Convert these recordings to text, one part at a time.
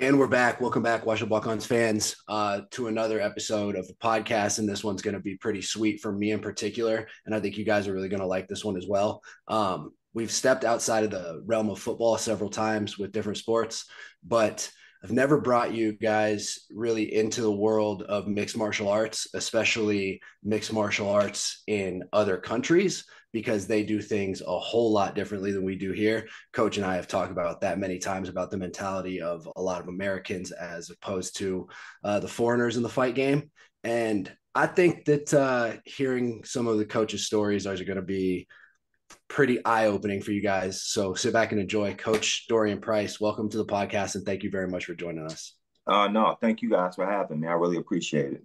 And we're back. Welcome back, Washed Up Walkons fans, uh, to another episode of the podcast. And this one's going to be pretty sweet for me in particular. And I think you guys are really going to like this one as well. Um, we've stepped outside of the realm of football several times with different sports, but I've never brought you guys really into the world of mixed martial arts, especially mixed martial arts in other countries because they do things a whole lot differently than we do here. Coach and I have talked about that many times about the mentality of a lot of Americans as opposed to uh, the foreigners in the fight game. And I think that uh, hearing some of the coaches' stories are going to be pretty eye opening for you guys. So sit back and enjoy. Coach Dorian Price, welcome to the podcast and thank you very much for joining us. Uh, no, thank you guys for having me. I really appreciate it.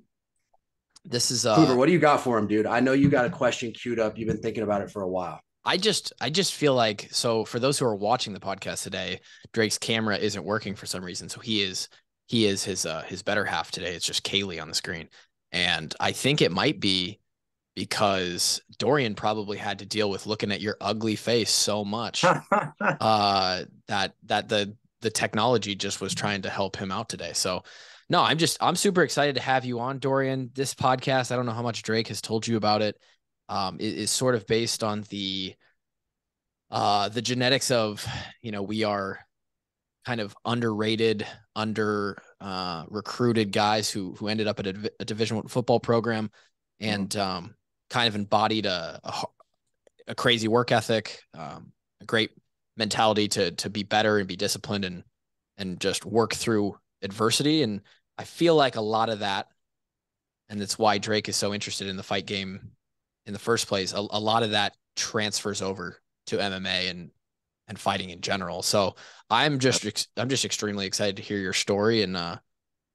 This is uh Cooper, what do you got for him, dude? I know you got a question queued up. You've been thinking about it for a while. I just I just feel like so for those who are watching the podcast today, Drake's camera isn't working for some reason. So he is he is his uh his better half today. It's just Kaylee on the screen. And I think it might be because Dorian probably had to deal with looking at your ugly face so much uh that that the the technology just was trying to help him out today. So no, I'm just I'm super excited to have you on, Dorian. This podcast, I don't know how much Drake has told you about it. Um, it is sort of based on the uh the genetics of you know we are kind of underrated, under uh, recruited guys who who ended up at a, a Division One football program, mm-hmm. and mm-hmm. um, kind of embodied a, a, a crazy work ethic, um, a great mentality to to be better and be disciplined and and just work through adversity. And I feel like a lot of that, and that's why Drake is so interested in the fight game in the first place. A, a lot of that transfers over to MMA and and fighting in general. So I'm just I'm just extremely excited to hear your story and uh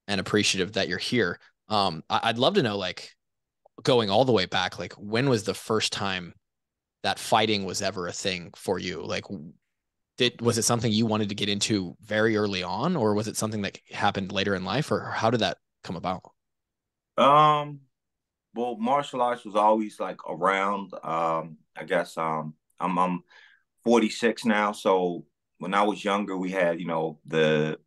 and appreciative that you're here. Um, I, I'd love to know like going all the way back, like when was the first time that fighting was ever a thing for you? Like did was it something you wanted to get into very early on or was it something that happened later in life or how did that come about? Um well martial arts was always like around. Um i guess um i'm i'm 46 now so when i was younger we had you know the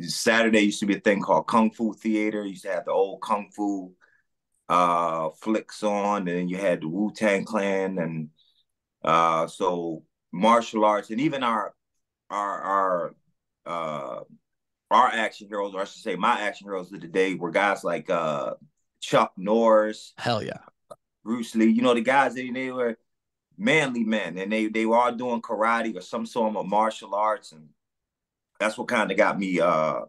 saturday used to be a thing called kung fu theater. You used to have the old kung fu uh flicks on and then you had the wu-tang clan and uh so martial arts and even our our our uh our action heroes, or I should say my action heroes of the day were guys like uh Chuck Norris. Hell yeah. Bruce Lee. You know, the guys they, they were manly men and they they were all doing karate or some sort of martial arts and that's what kind of got me uh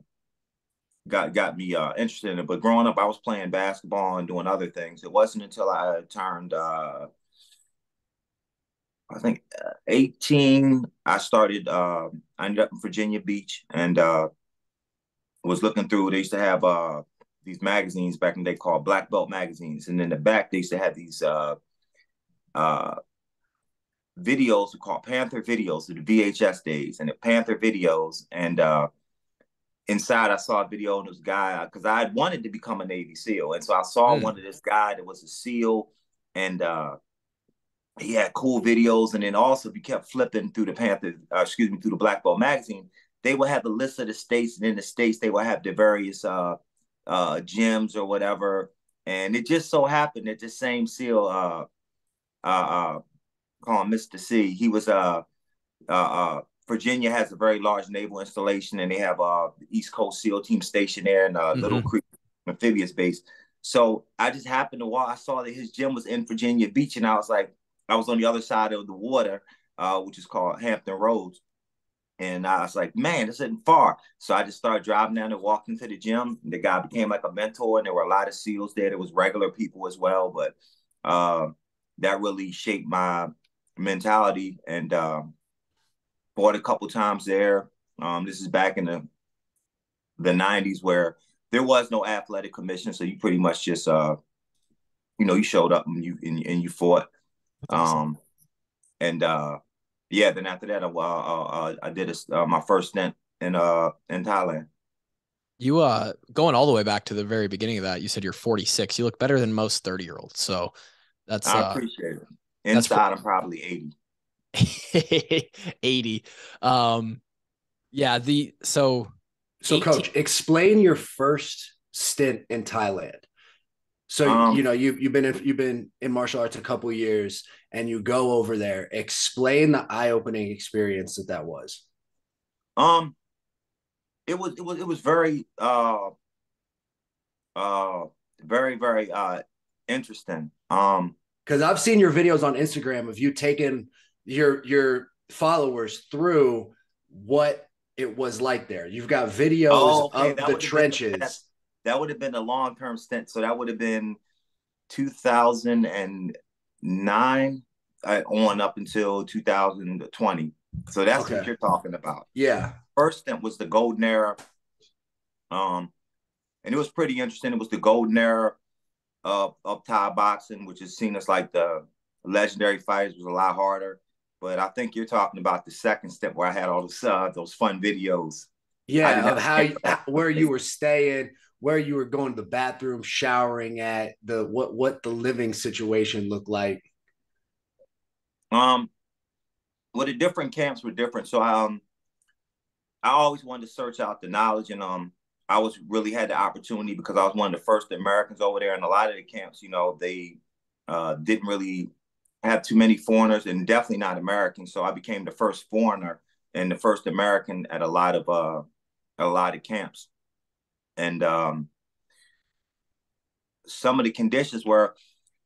got got me uh interested in it. But growing up I was playing basketball and doing other things. It wasn't until I turned uh I think uh, 18, I started, uh, I ended up in Virginia Beach and uh, was looking through, they used to have uh, these magazines back in the day called Black Belt magazines. And in the back, they used to have these uh, uh, videos called Panther videos, the VHS days, and the Panther videos. And uh, inside, I saw a video of this guy because I had wanted to become a Navy SEAL. And so I saw mm. one of this guy that was a SEAL. And uh, he had cool videos, and then also if you kept flipping through the Panther, uh, excuse me, through the Black Belt magazine, they would have the list of the states, and in the states they would have the various uh, uh, gyms or whatever. And it just so happened that the same SEAL, uh, uh, uh, called Mr. C, he was uh, uh, uh, Virginia has a very large naval installation, and they have uh, the East Coast SEAL team stationed there in uh, mm-hmm. Little Creek amphibious base. So I just happened to walk. I saw that his gym was in Virginia Beach, and I was like, I was on the other side of the water, uh, which is called Hampton Roads. And I was like, man, this isn't far. So I just started driving down and walking to the gym. The guy became like a mentor, and there were a lot of SEALs there. There was regular people as well, but uh, that really shaped my mentality. And uh, fought a couple times there. Um, this is back in the the '90s where there was no athletic commission, so you pretty much just, uh, you know, you showed up and you and, and you fought. Um, and uh, yeah, then after that, I, uh, uh, I did a, uh, my first stint in uh in Thailand. You uh going all the way back to the very beginning of that, you said you're 46. You look better than most 30 year olds. So that's I uh, appreciate it. Inside, I'm probably 80. 80. Um, yeah. The so So, 18 coach, explain your first stint in Thailand. So, Um, you know, you you've been in you've been in martial arts a couple years, and you go over there. Explain the eye opening experience that that was. Um, it was it was it was very uh uh very very uh interesting. Um, Because I've seen your videos on Instagram of you taking your your followers through what it was like there. You've got videos Oh, okay, of that the trenches. That would have been a long term stint. So that would have been 2009 uh, on up until 2020. So that's Okay. what you're talking about. Yeah. First stint was the golden era. Um, and it was pretty interesting. It was the golden era of, of Thai boxing, which is seen as like the legendary fights was a lot harder. But I think you're talking about the second step where I had all those uh, those fun videos. Yeah, of how you, where you were staying, where you were going to the bathroom, showering at, the what what the living situation looked like. Um, well, the different camps were different. So um, I always wanted to search out the knowledge, and um, I was really had the opportunity because I was one of the first Americans over there, and a lot of the camps, you know, they uh, didn't really have too many foreigners, and definitely not Americans. So I became the first foreigner and the first American at a lot of uh, a lot of camps, and um, some of the conditions were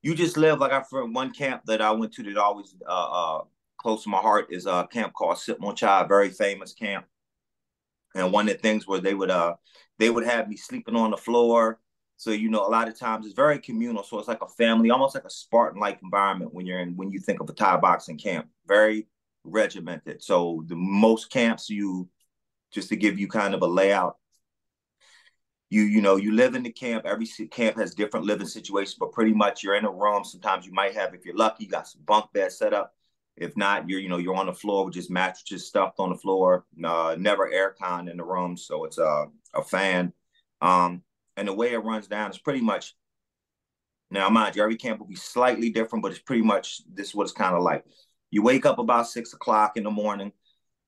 you just live like I from one camp that I went to that always uh, uh, close to my heart is a camp called Sitmonchai, very famous camp. And one of the things where they would uh they would have me sleeping on the floor. So you know, a lot of times it's very communal. So it's like a family, almost like a Spartan-like environment when you're in when you think of a Thai boxing camp. Very regimented. So the most camps you just to give you kind of a layout you you know you live in the camp every camp has different living situations but pretty much you're in a room. Sometimes you might have if you're lucky you got some bunk beds set up. If not you're you know you're on the floor with just mattresses stuffed on the floor uh, never air con in the room so it's a, a fan. Um, and the way it runs down is pretty much now mind you every camp will be slightly different but it's pretty much this is what it's kind of like. You wake up about six o'clock in the morning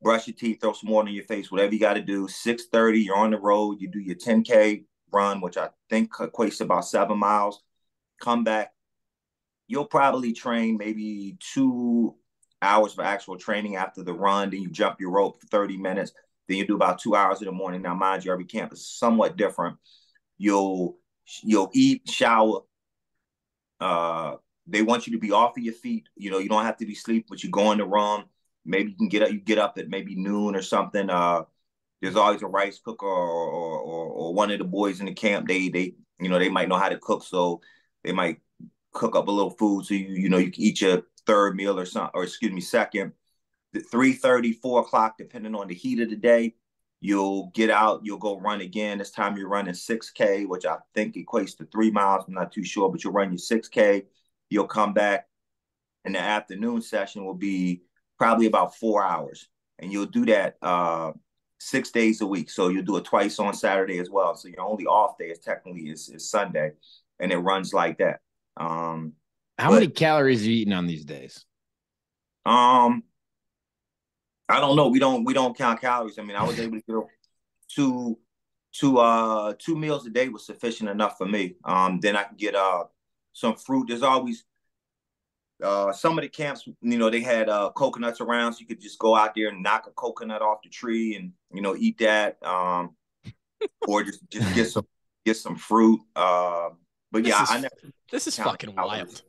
brush your teeth, throw some water in your face, whatever you got to do. 6.30, you're on the road, you do your 10K run, which I think equates to about seven miles. Come back. You'll probably train maybe two hours of actual training after the run. Then you jump your rope for 30 minutes. Then you do about two hours in the morning. Now, mind you, every camp is somewhat different. You'll you'll eat, shower. Uh, they want you to be off of your feet. You know, you don't have to be sleep, but you go in the run maybe you can get up you get up at maybe noon or something uh there's always a rice cooker or, or or, or one of the boys in the camp they they you know they might know how to cook so they might cook up a little food so you you know you can eat your third meal or something or excuse me second. The 3 30 4 o'clock depending on the heat of the day you'll get out you'll go run again. This time you're running 6k which i think equates to three miles. I'm not too sure but you'll run your 6k you'll come back and the afternoon session will be probably about four hours. And you'll do that uh, six days a week. So you'll do it twice on Saturday as well. So your only off day is technically is, is Sunday. And it runs like that. Um, How But- many calories are you eating on these days? um, I don't know. We don't we don't count calories. I mean, I was able to get two two uh two meals a day was sufficient enough for me. Um, then I can get uh some fruit. There's always uh some of the camps, you know, they had uh coconuts around, so you could just go out there and knock a coconut off the tree and you know eat that. Um, or just just get some get some fruit. Uh, but yeah, is- I never This is fucking calories. wild.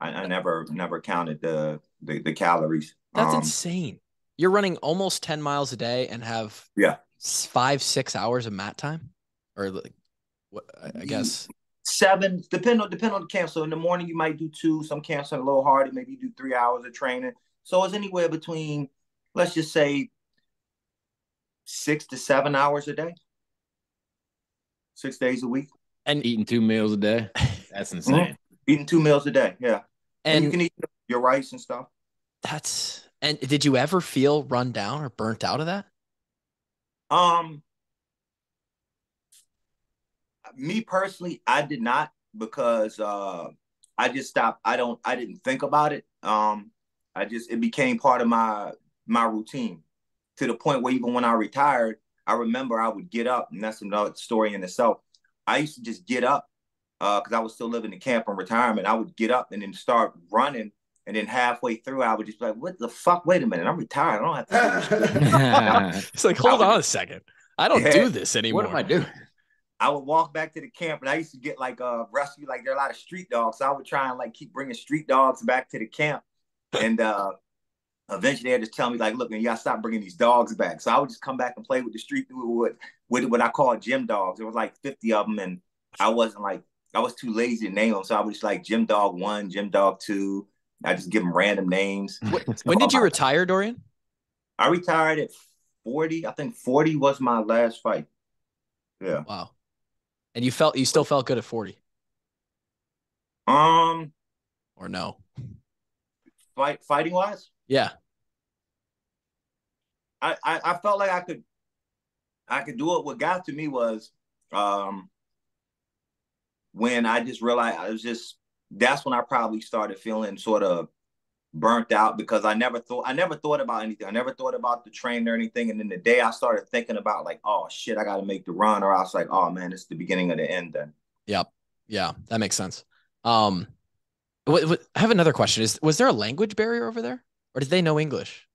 I, I never never counted the the, the calories. That's Um, insane. You're running almost 10 miles a day and have Yeah. five, six hours of mat time? Or like what I I guess seven, depend on depend on the camp. So in the morning you might do two. Some camps are a little harder. Maybe you do three hours of training. So it's anywhere between, let's just say, six to seven hours a day, six days a week, and Eating two meals a day? That's insane. eating two meals a day. Yeah, and, you can eat your rice and stuff. that's and did you ever feel run down or burnt out of that? Um, me personally, I did not because uh, I just stopped. I don't. I didn't think about it. Um, I just it became part of my my routine to the point where even when I retired, I remember I would get up, and that's another story in itself. I used to just get up because uh, I was still living in camp and retirement. I would get up and then start running. And then halfway through, I would just be like, what the fuck? Wait a minute. I'm retired. I don't have to do this. It's like, hold on a second. I don't Yeah. do this anymore. what am I doing? I would walk back to the camp and I used to get like uh rescue, like there are a lot of street dogs. So I would try and like keep bringing street dogs back to the camp. And uh eventually they'd just tell me like, look, man, you gotta stop bringing these dogs back. So I would just come back and play with the street with with what I call gym dogs. There was like 50 of them and I wasn't like I was too lazy to name them. So I was just like Gym Dog One, Gym Dog Two. I just give them random names. When did you retire, Dorian? I retired at 40. I think 40 was my last fight. Yeah. Wow. And you felt you still felt good at 40 Um, or no? fight fighting wise, Yeah. I, I I felt like I could I could do it. What got to me was um when I just realized I was just that's when I probably started feeling sort of burnt out because I never thought I never thought about anything. I never thought about the train or anything. And then the day I started thinking about like, oh shit, I gotta make the run, or I was like, oh man, it's the beginning of the end then. Yep. Yeah, that makes sense. Um, what, what, I have another question. Is was there a language barrier over there, or did they know English?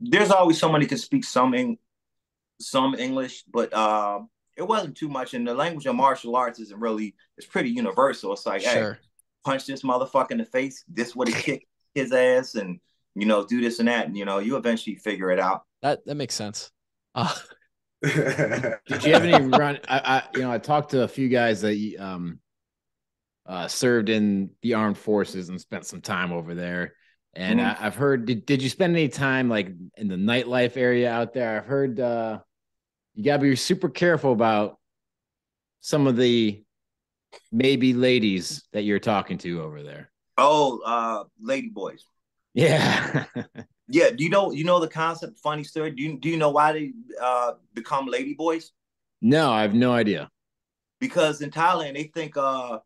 There's always somebody can speak some Eng- some English, but uh, it wasn't too much. And the language of martial arts isn't really it's pretty universal. It's like, hey, Sure. Punch this motherfucker in the face. This would have kick his ass, and you know, do this and that, and you know, you eventually figure it out. That that makes sense. Uh, Did you have any run? I, I, you know, I talked to a few guys that um, uh, served in the armed forces and spent some time over there. And Mhm. I, I've heard. Did, did you spend any time like in the nightlife area out there? I've heard uh, you gotta be super careful about some of the maybe ladies that you're talking to over there. Oh, uh, lady boys. Yeah. Yeah, do you know you know the concept? Funny story. Do you do you know why they uh become lady boys? no, I have no idea. Because in Thailand they think uh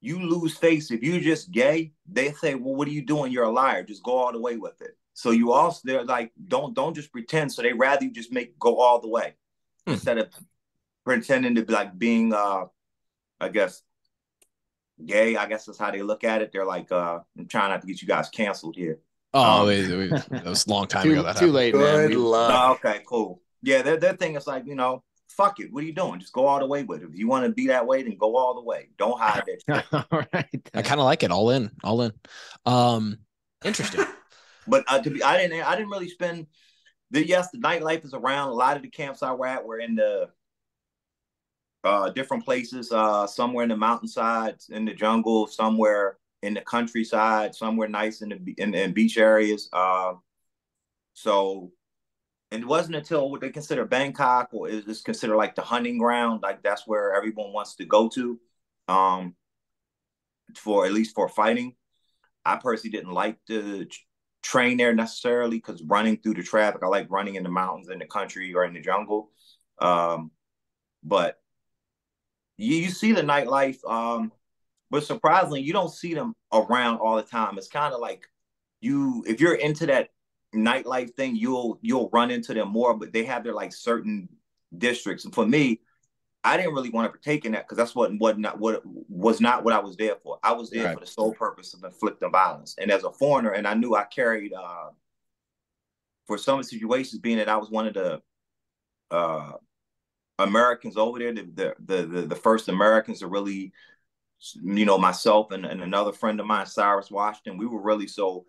you lose face if you're just gay. They say, well, what are you doing? You're a liar. Just go all the way with it. So you also they're like, don't don't just pretend. So they rather you just make go all the way Hmm. instead of pretending to be like being uh I guess gay. I guess that's how they look at it. They're like, uh, I'm trying not to get you guys canceled here. oh, Um, it, it was, that was a long time Too, ago. That too happened. late, man. Good We- luck. Oh, okay, cool. Yeah, their their thing is like, you know, fuck it. What are you doing? Just go all the way with it. If you want to be that way, then go all the way. Don't hide that. shit. All right. I kind of like it. All in, all in. Um, interesting. but uh, to be, I didn't, I didn't really spend. The yes, the nightlife is around. A lot of the camps I were at were in the uh, different places. Uh, somewhere in the mountainsides, in the jungle, somewhere in the countryside, somewhere nice in the in, in beach areas. Uh, so, and it wasn't until what they consider Bangkok or is considered like the hunting ground, like that's where everyone wants to go to, um, for at least for fighting. I personally didn't like to train there necessarily because running through the traffic, I like running in the mountains, in the country, or in the jungle. Um, but you, you see the nightlife, um, but surprisingly, you don't see them around all the time. It's kind of like you, if you're into that nightlife thing, you'll you'll run into them more. But they have their like certain districts, and for me, I didn't really want to partake in that because that's what what not what was not what I was there for. I was there Right. for the sole purpose of inflicting violence. And as a foreigner, and I knew I carried uh, for some situations, being that I was one of the uh, Americans over there, the, the the the first Americans to really, you know, myself and, and another friend of mine, Cyrus Washington, we were really so.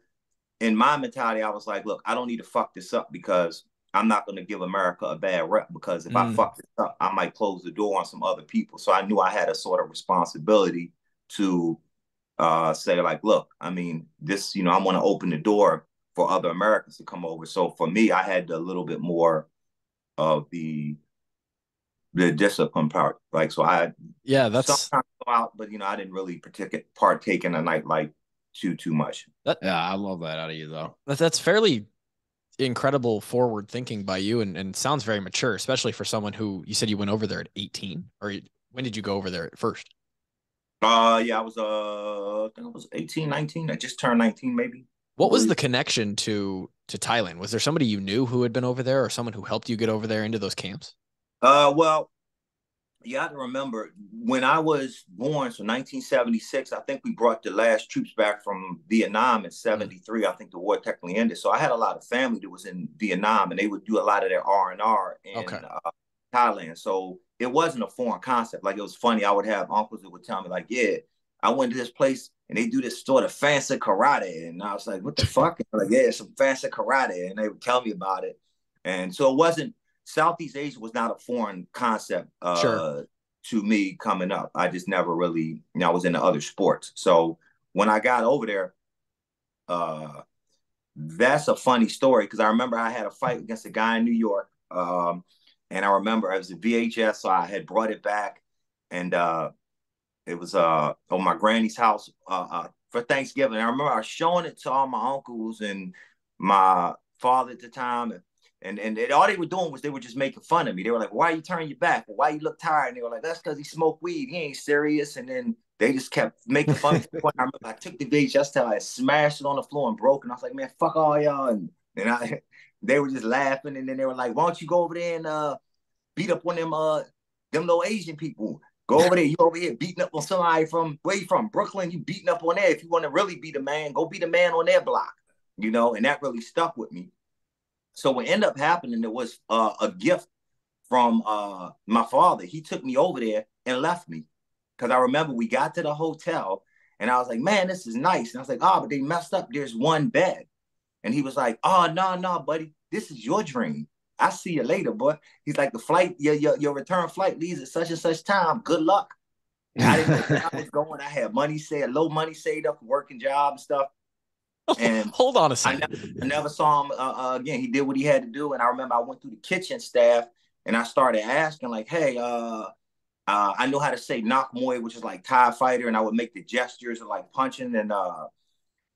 In my mentality, I was like, look, I don't need to fuck this up because I'm not going to give America a bad rep because if I Mm. fuck this up, I might close the door on some other people. So I knew I had a sort of responsibility to uh, say, like, look, I mean, this, you know, I want to open the door for other Americans to come over. So for me, I had a little bit more of the the discipline part. Like, so I Yeah, that's sometimes go out, but you know, I didn't really partake partake in a night like too too much. Yeah, I love that out of you though. that, that's fairly incredible forward thinking by you, and and sounds very mature, especially for someone who you said you went over there at 18, or you- when did you go over there at first? Uh, yeah, I was uh, I think I was 18, 19. I just turned 19, maybe. What was the connection to to Thailand? Was there somebody you knew who had been over there, or someone who helped you get over there into those camps? Uh, well, you have to remember when I was born, so 1976, I think we brought the last troops back from Vietnam in 73. Mm-hmm. I think the war technically ended. So I had a lot of family that was in Vietnam and they would do a lot of their R&R in okay. uh, Thailand. So it wasn't a foreign concept. Like it was funny. I would have uncles that would tell me like, yeah, I went to this place and they do this sort of fancy karate. And I was like, what the fuck? like, yeah, some fancy karate. And they would tell me about it. And so it wasn't Southeast Asia was not a foreign concept uh, sure. to me coming up. I just never really, you know, I was into other sports. So when I got over there, uh, that's a funny story because I remember I had a fight against a guy in New York. Um, and I remember it was a VHS, so I had brought it back, and uh, it was uh, on my granny's house uh, uh, for Thanksgiving. I remember I was showing it to all my uncles and my father at the time, and and and all they were doing was they were just making fun of me. They were like, "Why are you turn your back? Why you look tired?" And they were like, "That's because he smoked weed. He ain't serious." And then they just kept making fun. of me. I remember I took the VHS tape, I smashed it on the floor and broke. And I was like, "Man, fuck all y'all!" And, and I, they were just laughing. And then they were like, "Why don't you go over there and uh, beat up on them uh them little Asian people?" Go over there. You over here beating up on somebody from where you from? Brooklyn. You beating up on there. If you want to really be the man, go be the man on their block. You know, and that really stuck with me. So what ended up happening, there was uh, a gift from uh, my father. He took me over there and left me. Because I remember we got to the hotel and I was like, man, this is nice. And I was like, oh, but they messed up. There's one bed. And he was like, oh, no, no, buddy. This is your dream. I see you later, boy. He's like, the flight, your, your, your return flight leaves at such and such time. Good luck. I didn't know where I was going. I had money saved, low money saved up, working job and stuff. And hold on a second. I never, I never saw him uh, uh, again. He did what he had to do, and I remember I went through the kitchen staff and I started asking like, "Hey, uh, uh, I know how to say nak muay, which is like Thai fighter, and I would make the gestures of like punching and uh,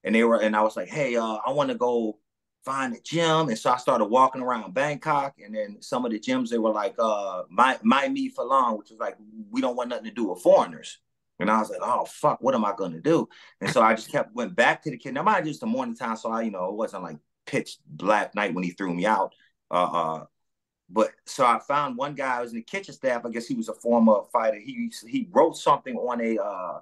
and they were, and I was like, "Hey, uh, I want to go find a gym," and so I started walking around Bangkok, and then some of the gyms they were like, uh, my my me for long, which was like, we don't want nothing to do with foreigners. And I was like, oh fuck, what am I gonna do? And so I just kept went back to the kid. Now mind just the morning time, so I, you know, it wasn't like pitch black night when he threw me out. Uh, uh, but so I found one guy who was in the kitchen staff. I guess he was a former fighter. He he wrote something on a uh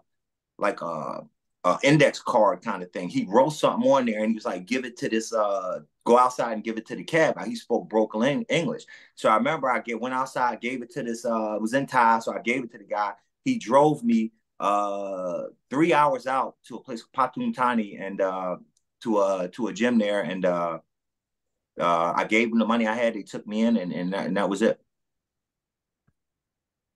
like a, a index card kind of thing. He wrote something on there and he was like, give it to this uh go outside and give it to the cab. He spoke broken English. So I remember I get went outside, gave it to this uh it was in Thai, so I gave it to the guy. He drove me uh, three hours out to a place Pathum Thani and uh, to a to a gym there, and uh, uh, I gave them the money I had. They took me in, and and that, and that was it.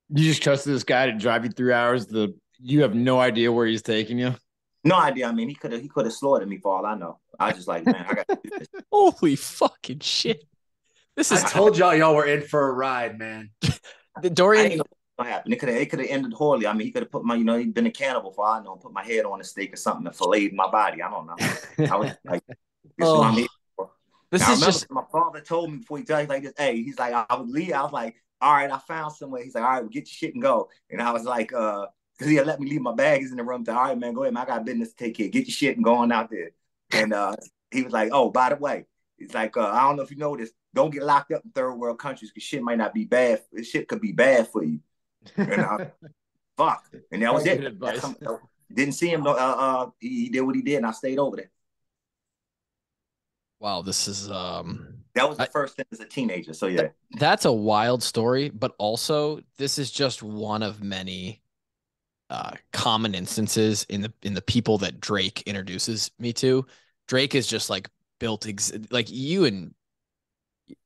You just trusted this guy to drive you three hours. The you have no idea where he's taking you. No idea. I mean, he could have he could have slaughtered me for all I know. I just like, man, I got Holy fucking shit! This is. I told y'all y'all were in for a ride, man. The Dorian happen. It could have it could have ended horribly. I mean, he could have put my, you know, he'd been a cannibal for I know, put my head on a stake or something and filleted my body. I don't know. I was like, this oh. is what This now, is just my father told me before he died, like this, hey, he's like, I would leave. I was like, all right, I found somewhere. He's like, all right, well, get your shit and go. And I was like, uh, because he had let me leave my bags in the room. To, all right, man, go ahead, man. I got business to take care. Get your shit and go on out there. And uh, he was like, oh, by the way, he's like, uh, I don't know if you know this. Don't get locked up in third world countries because shit might not be bad. Shit could be bad for you. And I, fuck. And that was it. Didn't see him. Uh, uh, he did what he did, and I stayed over there. Wow, this is um. That was the I, first thing as a teenager. So yeah, that's a wild story, but also this is just one of many uh, common instances in the in the people that Drake introduces me to. Drake is just like built ex- like you and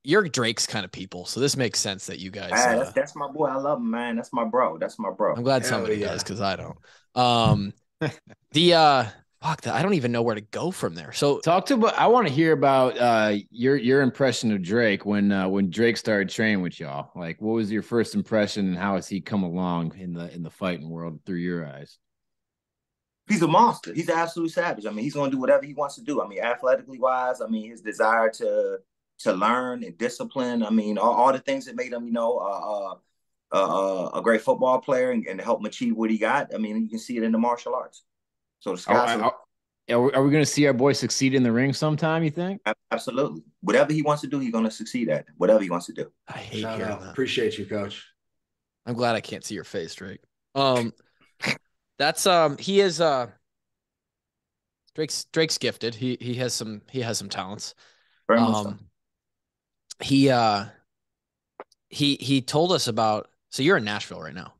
you're Drake's kind of people, so this makes sense that you guys. uh, that's, that's, my boy. I love him, man. That's my bro. That's my bro. I'm glad Hell somebody yeah. does because I don't. Um, the uh, fuck that. I don't even know where to go from there. So talk to. I want to hear about uh your your impression of Drake when uh, when Drake started training with y'all. Like, what was your first impression, and how has he come along in the in the fighting world through your eyes? He's a monster. He's an absolute savage. I mean, he's going to do whatever he wants to do. I mean, athletically wise, I mean, his desire to to learn and discipline. I mean, all, all the things that made him, you know, uh, uh, uh, a great football player and, and help him achieve what he got. I mean, you can see it in the martial arts. So the sky's I, I, Are we, are we going to see our boy succeed in the ring sometime? You think? Absolutely. Whatever he wants to do, he's going to succeed at. Whatever he wants to do. I hate Shout hearing out. that. Appreciate you, coach. I'm glad I can't see your face, Drake. Um, that's um, he is uh, Drake's Drake's gifted. He he has some he has some talents. Very much so. Um, he uh, he he told us about. So you're in Nashville right now.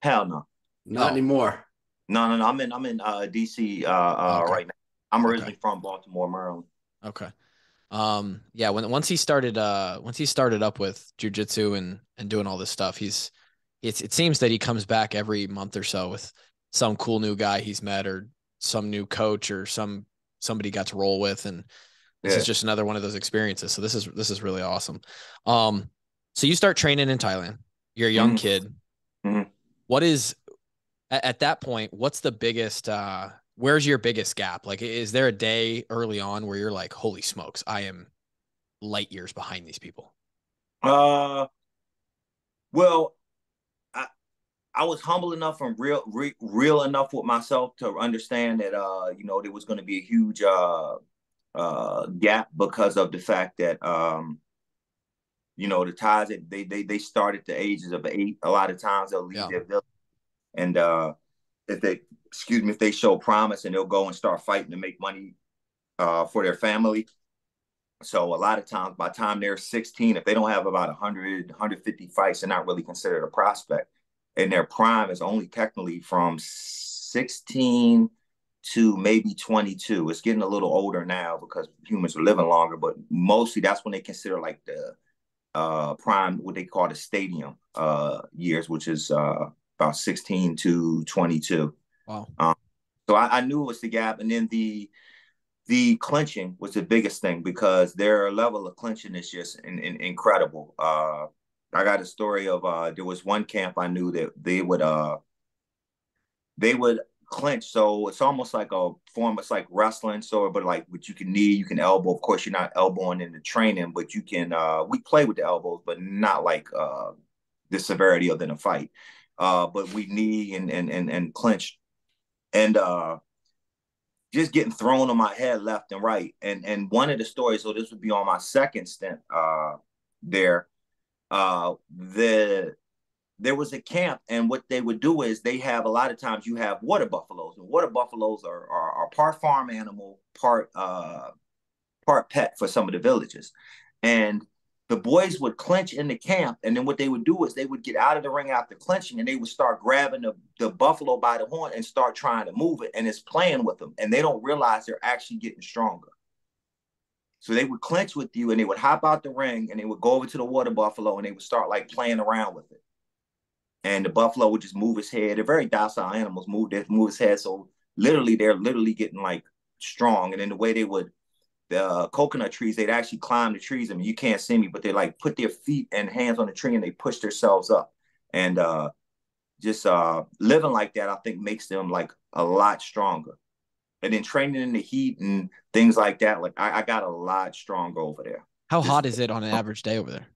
Hell no. Not Oh. anymore. No, no, no. I'm in I'm in uh DC uh, uh Okay. right now. I'm Okay. originally from Baltimore, Maryland. Okay. Um, yeah, when once he started uh once he started up with jujitsu and and doing all this stuff, he's it's it seems that he comes back every month or so with some cool new guy he's met or some new coach or some somebody got to roll with and this Yeah. is just another one of those experiences. So this is this is really awesome. Um so you start training in Thailand. You're a young Mhm. kid. Mhm. What is at, at that point, what's the biggest uh where's your biggest gap? Like is there a day early on where you're like, holy smokes, I am light years behind these people? Uh, well, I I was humble enough and real re, real enough with myself to understand that uh, you know, there was going to be a huge uh uh gap because of the fact that um, you know, the Thais that they they they start at the ages of eight. A lot of times they'll leave Yeah. their village, and uh, if they excuse me, if they show promise, and they'll go and start fighting to make money uh for their family. So a lot of times by the time they're 16, if they don't have about 100, 150 fights, they're not really considered a prospect. And their prime is only technically from 16 to maybe 22. It's getting a little older now because humans are living longer, but mostly that's when they consider like the uh prime, what they call the stadium uh years, which is uh about 16 to 22. Wow. So I, I knew it was the gap, and then the the clinching was the biggest thing because their level of clinching is just in, in, incredible. Uh, I got a story of uh, there was one camp I knew that they would uh, they would clinch. So it's almost like a form. It's like wrestling, so but like what you can knee, you can elbow. Of course, you're not elbowing in the training, but you can. Uh, we play with the elbows, but not like uh, the severity of in a fight. Uh, but we knee and and and and clinch and uh just getting thrown on my head left and right. And and one of the stories, so this would be on my second stint uh there. Uh the there was a camp, and what they would do is they have a lot of times you have water buffaloes, and water buffaloes are are, are part farm animal, part uh part pet for some of the villages. And the boys would clinch in the camp, and then what they would do is they would get out of the ring after clinching, and they would start grabbing the, the buffalo by the horn and start trying to move it, and it's playing with them, and they don't realize they're actually getting stronger. So they would clinch with you, and they would hop out the ring, and they would go over to the water buffalo, and they would start like playing around with it. And the buffalo would just move his head. They're very docile animals, move their move his head. So literally, they're literally getting like strong. And then the way they would the uh, coconut trees, they'd actually climb the trees. I mean, you can't see me, but they like put their feet and hands on the tree and they push themselves up. And uh, just uh, living like that, I think makes them like a lot stronger. And then training in the heat and things like that, like I, I got a lot stronger over there. How Just- hot is it on an average day over there?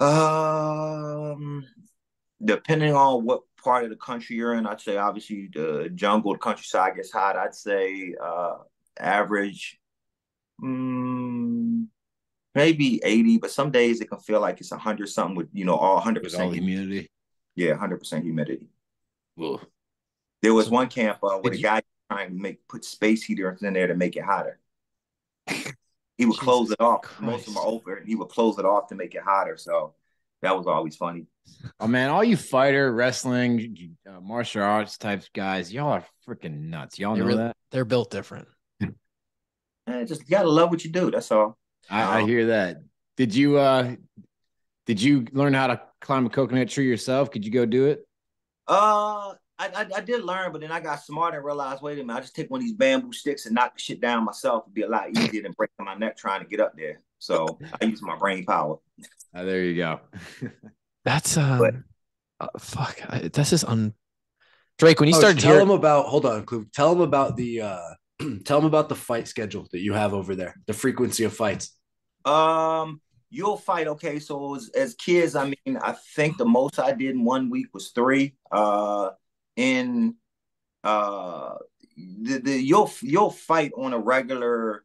Um, depending on what part of the country you're in, I'd say obviously the jungle, the countryside gets hot. I'd say uh, average, mm, maybe 80, but some days it can feel like it's 100 something with, you know, all 100%. With all humidity. yeah, 100% humidity. Ugh. There was one camp uh, where Did the you- guy trying to make put space heaters in there to make it hotter. He would close it off. Most of them Christ. are open. He would close it off to make it hotter. So that was always funny. Oh man, all you fighter, wrestling, uh, martial arts types guys, y'all are freaking nuts. Y'all They know really- that? They're built different. Eh, just you gotta love what you do. That's all. I, I Oh. hear that. Did you uh did you learn how to climb a coconut tree yourself? Could you go do it? Uh, I, I I did learn, but then I got smart and realized, wait a minute, I just take one of these bamboo sticks and knock the shit down myself. It'd be a lot easier than breaking my neck trying to get up there. So I use my brain power. Oh, there you go. That's um, But- uh, fuck. I, this is un. Drake, when you Coach, started tell here, him about hold on, Klug. Tell him about the uh tell him about the fight schedule that you have over there, the frequency of fights. Um, you'll fight. Okay, so as, as kids, I mean, I think the most I did in one week was three. Uh, in uh the, the you'll you'll fight on a regular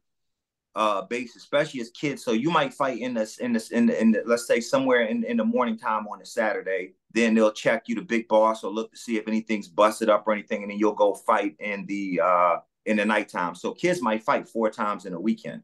uh basis, especially as kids. So you might fight in this in this in the, in the, let's say somewhere in, in the morning time on a Saturday. Then they'll check you the big boss or look to see if anything's busted up or anything, and then you'll go fight in the uh in the nighttime. So kids might fight four times in a weekend.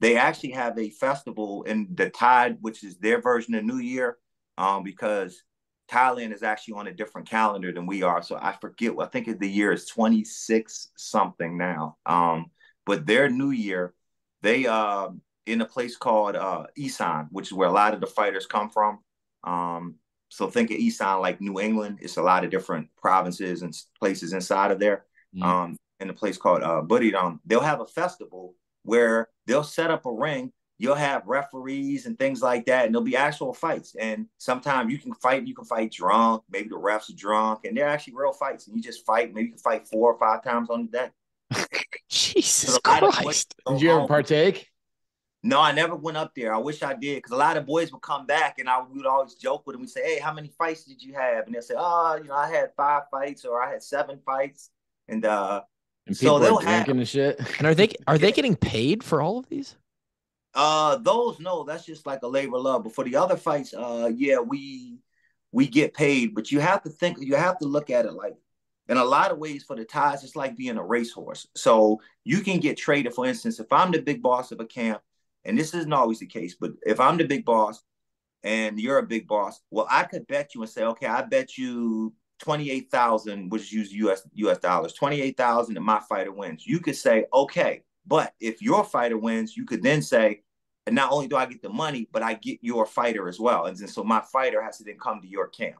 They actually have a festival in the Tide, which is their version of New Year, um, because Thailand is actually on a different calendar than we are. So I forget. I think the year is 26 something now. Um, but their New Year, they uh in a place called uh Isan, which is where a lot of the fighters come from. Um, so think of Isan like New England. It's a lot of different provinces and places inside of there. Mm. Um, in a place called uh Buriram, they'll have a festival where they'll set up a ring you'll have referees and things like that, and there'll be actual fights. And sometimes you can fight, you can fight drunk, maybe the refs are drunk, and they're actually real fights. And you just fight, maybe you can fight four or five times on the day. Jesus Christ. Did you ever partake? No, I never went up there. I wish I did because a lot of boys would come back and I would always joke with them. We say, Hey, how many fights did you have? And they'll say, Oh, you know, I had five fights or I had seven fights. And uh and so they'll drinking have, and shit. And are they are they getting paid for all of these? Uh, those no, that's just like a labor love. But for the other fights, uh, yeah, we we get paid. But you have to think, you have to look at it like in a lot of ways for the Thais, it's like being a racehorse. So you can get traded. For instance, if I'm the big boss of a camp, and this isn't always the case, but if I'm the big boss and you're a big boss, well, I could bet you and say, okay, I bet you 28,000, which use US US dollars, 28,000 and my fighter wins. You could say, okay, but if your fighter wins, you could then say, and not only do I get the money, but I get your fighter as well. And then so my fighter has to then come to your camp.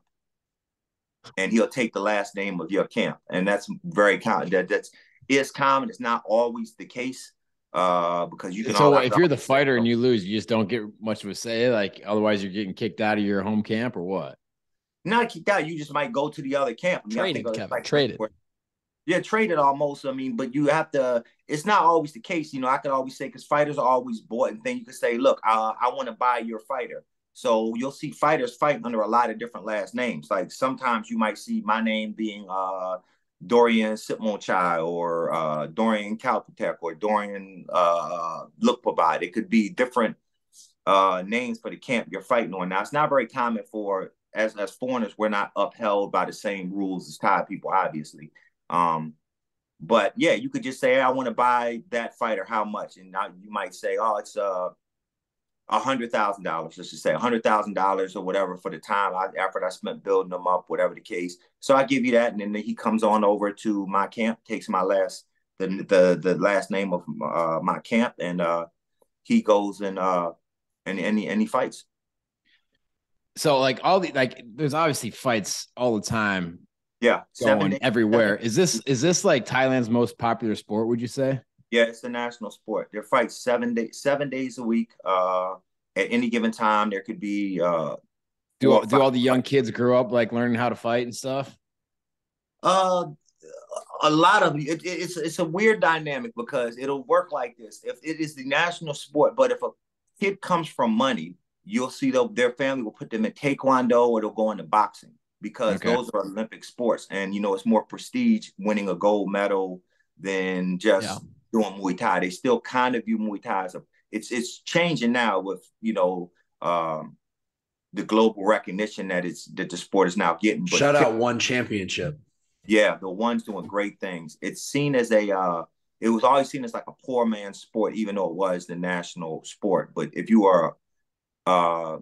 And he'll take the last name of your camp. And that's very common. That that's is common. It's not always the case. Uh, because you can so if you're the fighter and you lose, you just don't get much of a say. Like otherwise, you're getting kicked out of your home camp or what? Not kicked out. You just might go to the other camp. Traded, Kevin, like traded yeah, traded almost. I mean, but you have to. It's not always the case. You know, I could always say because fighters are always bought, and then you could say, look, uh, I want to buy your fighter. So you'll see fighters fight under a lot of different last names. Like sometimes you might see my name being uh, Dorian Sitmonchai or uh, Dorian Kalpatek or Dorian uh. It could be different uh, names for the camp you're fighting on. Now it's not very common for as as foreigners. We're not upheld by the same rules as Thai people, obviously. Um, but yeah, you could just say, I want to buy that fighter. How much? And now you might say, oh, it's uh hundred thousand dollars. Let's just say a hundred thousand dollars or whatever for the time I, effort I spent building them up, whatever the case. So I give you that, and then he comes on over to my camp, takes my last the the the last name of uh, my camp, and uh, he goes and uh and and he, and he fights. So like all the like, there's obviously fights all the time yeah, going everywhere. Is this is this like Thailand's most popular sport? Would you say? Yeah, it's a national sport. They fight seven days seven days a week. Uh, at any given time, there could be. Uh, do all, do all the young kids grow up like learning how to fight and stuff? Uh, a lot of it, it's it's a weird dynamic because it'll work like this. If it is the national sport, but if a kid comes from money, you'll see their family will put them in taekwondo or they'll go into boxing because okay. those are Olympic sports, and you know it's more prestige winning a gold medal than just yeah. doing Muay Thai. They still kind of view Muay Thai as a it's it's changing now with you know um, the global recognition that it's that the sport is now getting. But Shout out one championship. Yeah, the one's doing great things. It's seen as a uh, it was always seen as like a poor man's sport, even though it was the national sport. But if you are uh,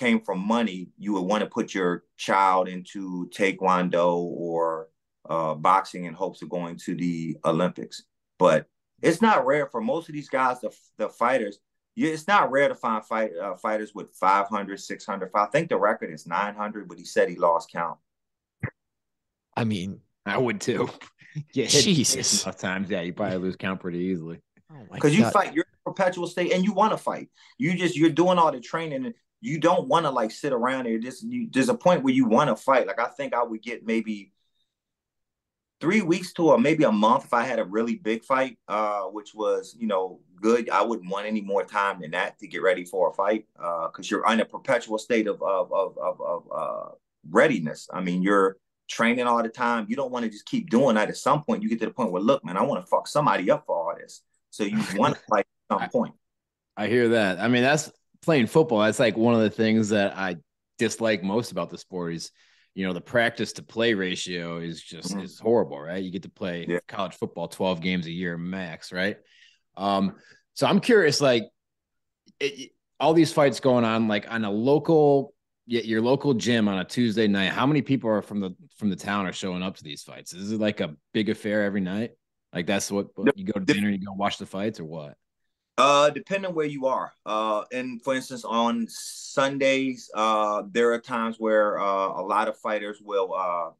came from money, you would want to put your child into taekwondo or uh, boxing in hopes of going to the Olympics. But it's not rare for most of these guys, the, the fighters. It's not rare to find fight uh, fighters with 500, 600. I think the record is 900, but he said he lost count. I mean, I would too. yeah, Jesus. Enough times, yeah, you probably lose count pretty easily. Because oh you fight, you're in perpetual state, and you want to fight. You just you're doing all the training, you don't want to like sit around there. Just you, there's a point where you want to fight. Like I think I would get maybe three weeks to or maybe a month if I had a really big fight, uh, which was you know good. I wouldn't want any more time than that to get ready for a fight because uh, you're in a perpetual state of of of of, of uh, readiness. I mean, you're training all the time. You don't want to just keep doing that. At some point, you get to the point where, look, man, I want to fuck somebody up for all this. So you want to fight at some point. I hear that. I mean, that's playing football. That's like one of the things that I dislike most about the sport is, you know, the practice to play ratio is just mm-hmm. is horrible, right? You get to play yeah. college football 12 games a year max, right? Um, so I'm curious, like it, all these fights going on, like on a local, your local gym on a Tuesday night. How many people are from the from the town are showing up to these fights? Is it like a big affair every night? Like that's what you go to dinner, you go watch the fights, or what? Uh, depending where you are. Uh, and for instance, on Sundays, uh, there are times where uh, a lot of fighters will uh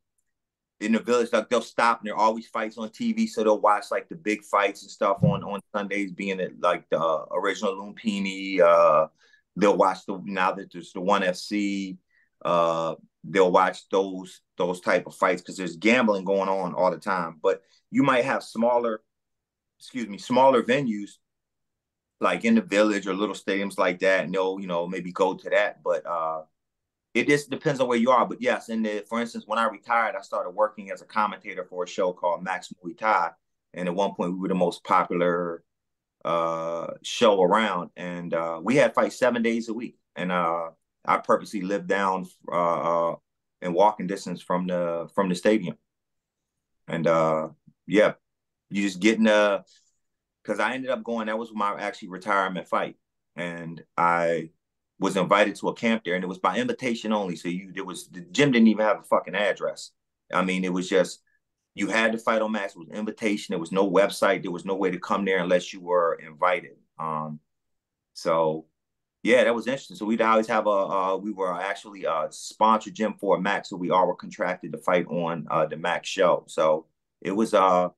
in the village, like they'll stop and there are always fights on TV, so they'll watch like the big fights and stuff on on Sundays, being it like the original Lumpini. Uh, they'll watch the now that there's the one FC. Uh, they'll watch those those type of fights because there's gambling going on all the time. But you might have smaller, excuse me, smaller venues like in the village or little stadiums like that, and they'll you know maybe go to that. But uh, it just depends on where you are. But yes, and for instance, when I retired, I started working as a commentator for a show called Max Muay Thai, and at one point we were the most popular uh, show around, and uh, we had fights seven days a week, and uh, I purposely lived down uh, uh, in walking distance from the from the stadium, and uh, yeah, you just getting a because I ended up going. That was my actually retirement fight, and I was invited to a camp there, and it was by invitation only. So you, there was the gym didn't even have a fucking address. I mean, it was just you had to fight on Max. It was invitation. There was no website. There was no way to come there unless you were invited. Um, so yeah, that was interesting. So we'd always have a uh, we were actually a sponsored gym for Max, so we all were contracted to fight on uh, the Max show. So it was uh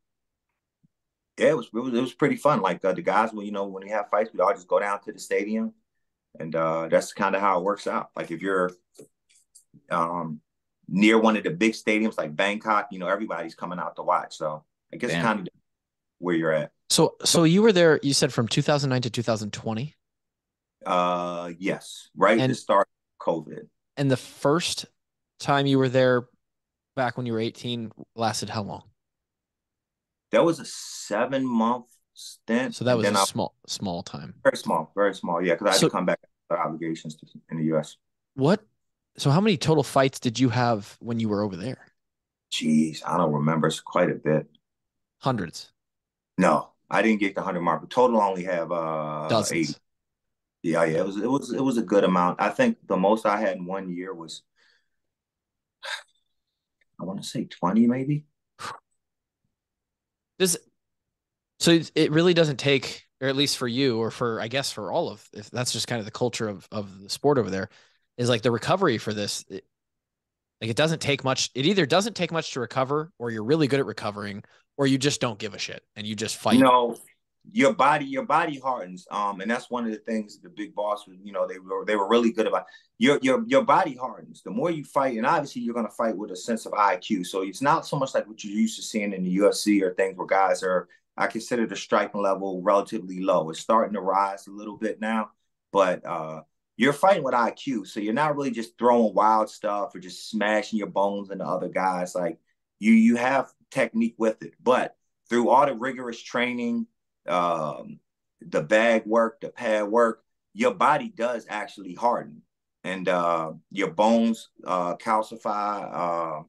yeah, it was it was, it was pretty fun. Like uh, the guys, when you know when we have fights, we all just go down to the stadium and uh, that's kind of how it works out. Like if you're um, near one of the big stadiums like Bangkok, you know everybody's coming out to watch. So I guess kind of where you're at. So so you were there. You said from 2009 to 2020. Uh, yes, right and, to start COVID. And the first time you were there, back when you were 18, lasted how long? That was a seven month stint. So that was a I, small, small time. Very small, very small. Yeah, because I had so, to come back obligations to, in the U.S. What? So how many total fights did you have when you were over there? Jeez, I don't remember. It's quite a bit. Hundreds. No, I didn't get the hundred mark. But Total I only have uh Dozens. 80. Yeah, yeah. It was it was it was a good amount. I think the most I had in one year was I want to say 20 maybe. Does so it really doesn't take, or at least for you, or for I guess for all of, if that's just kind of the culture of of the sport over there, is like the recovery for this. It, like it doesn't take much. It either doesn't take much to recover, or you're really good at recovering, or you just don't give a shit and you just fight. Know, your body, your body hardens. Um, and that's one of the things the big boss was. You know, they were they were really good about your your your body hardens. The more you fight, and obviously you're going to fight with a sense of IQ. So it's not so much like what you're used to seeing in the UFC or things where guys are I consider the striking level relatively low. It's starting to rise a little bit now, but uh, you're fighting with IQ, so you're not really just throwing wild stuff or just smashing your bones into other guys. Like you, you have technique with it, but through all the rigorous training, um, the bag work, the pad work, your body does actually harden, and uh, your bones uh, calcify. Uh,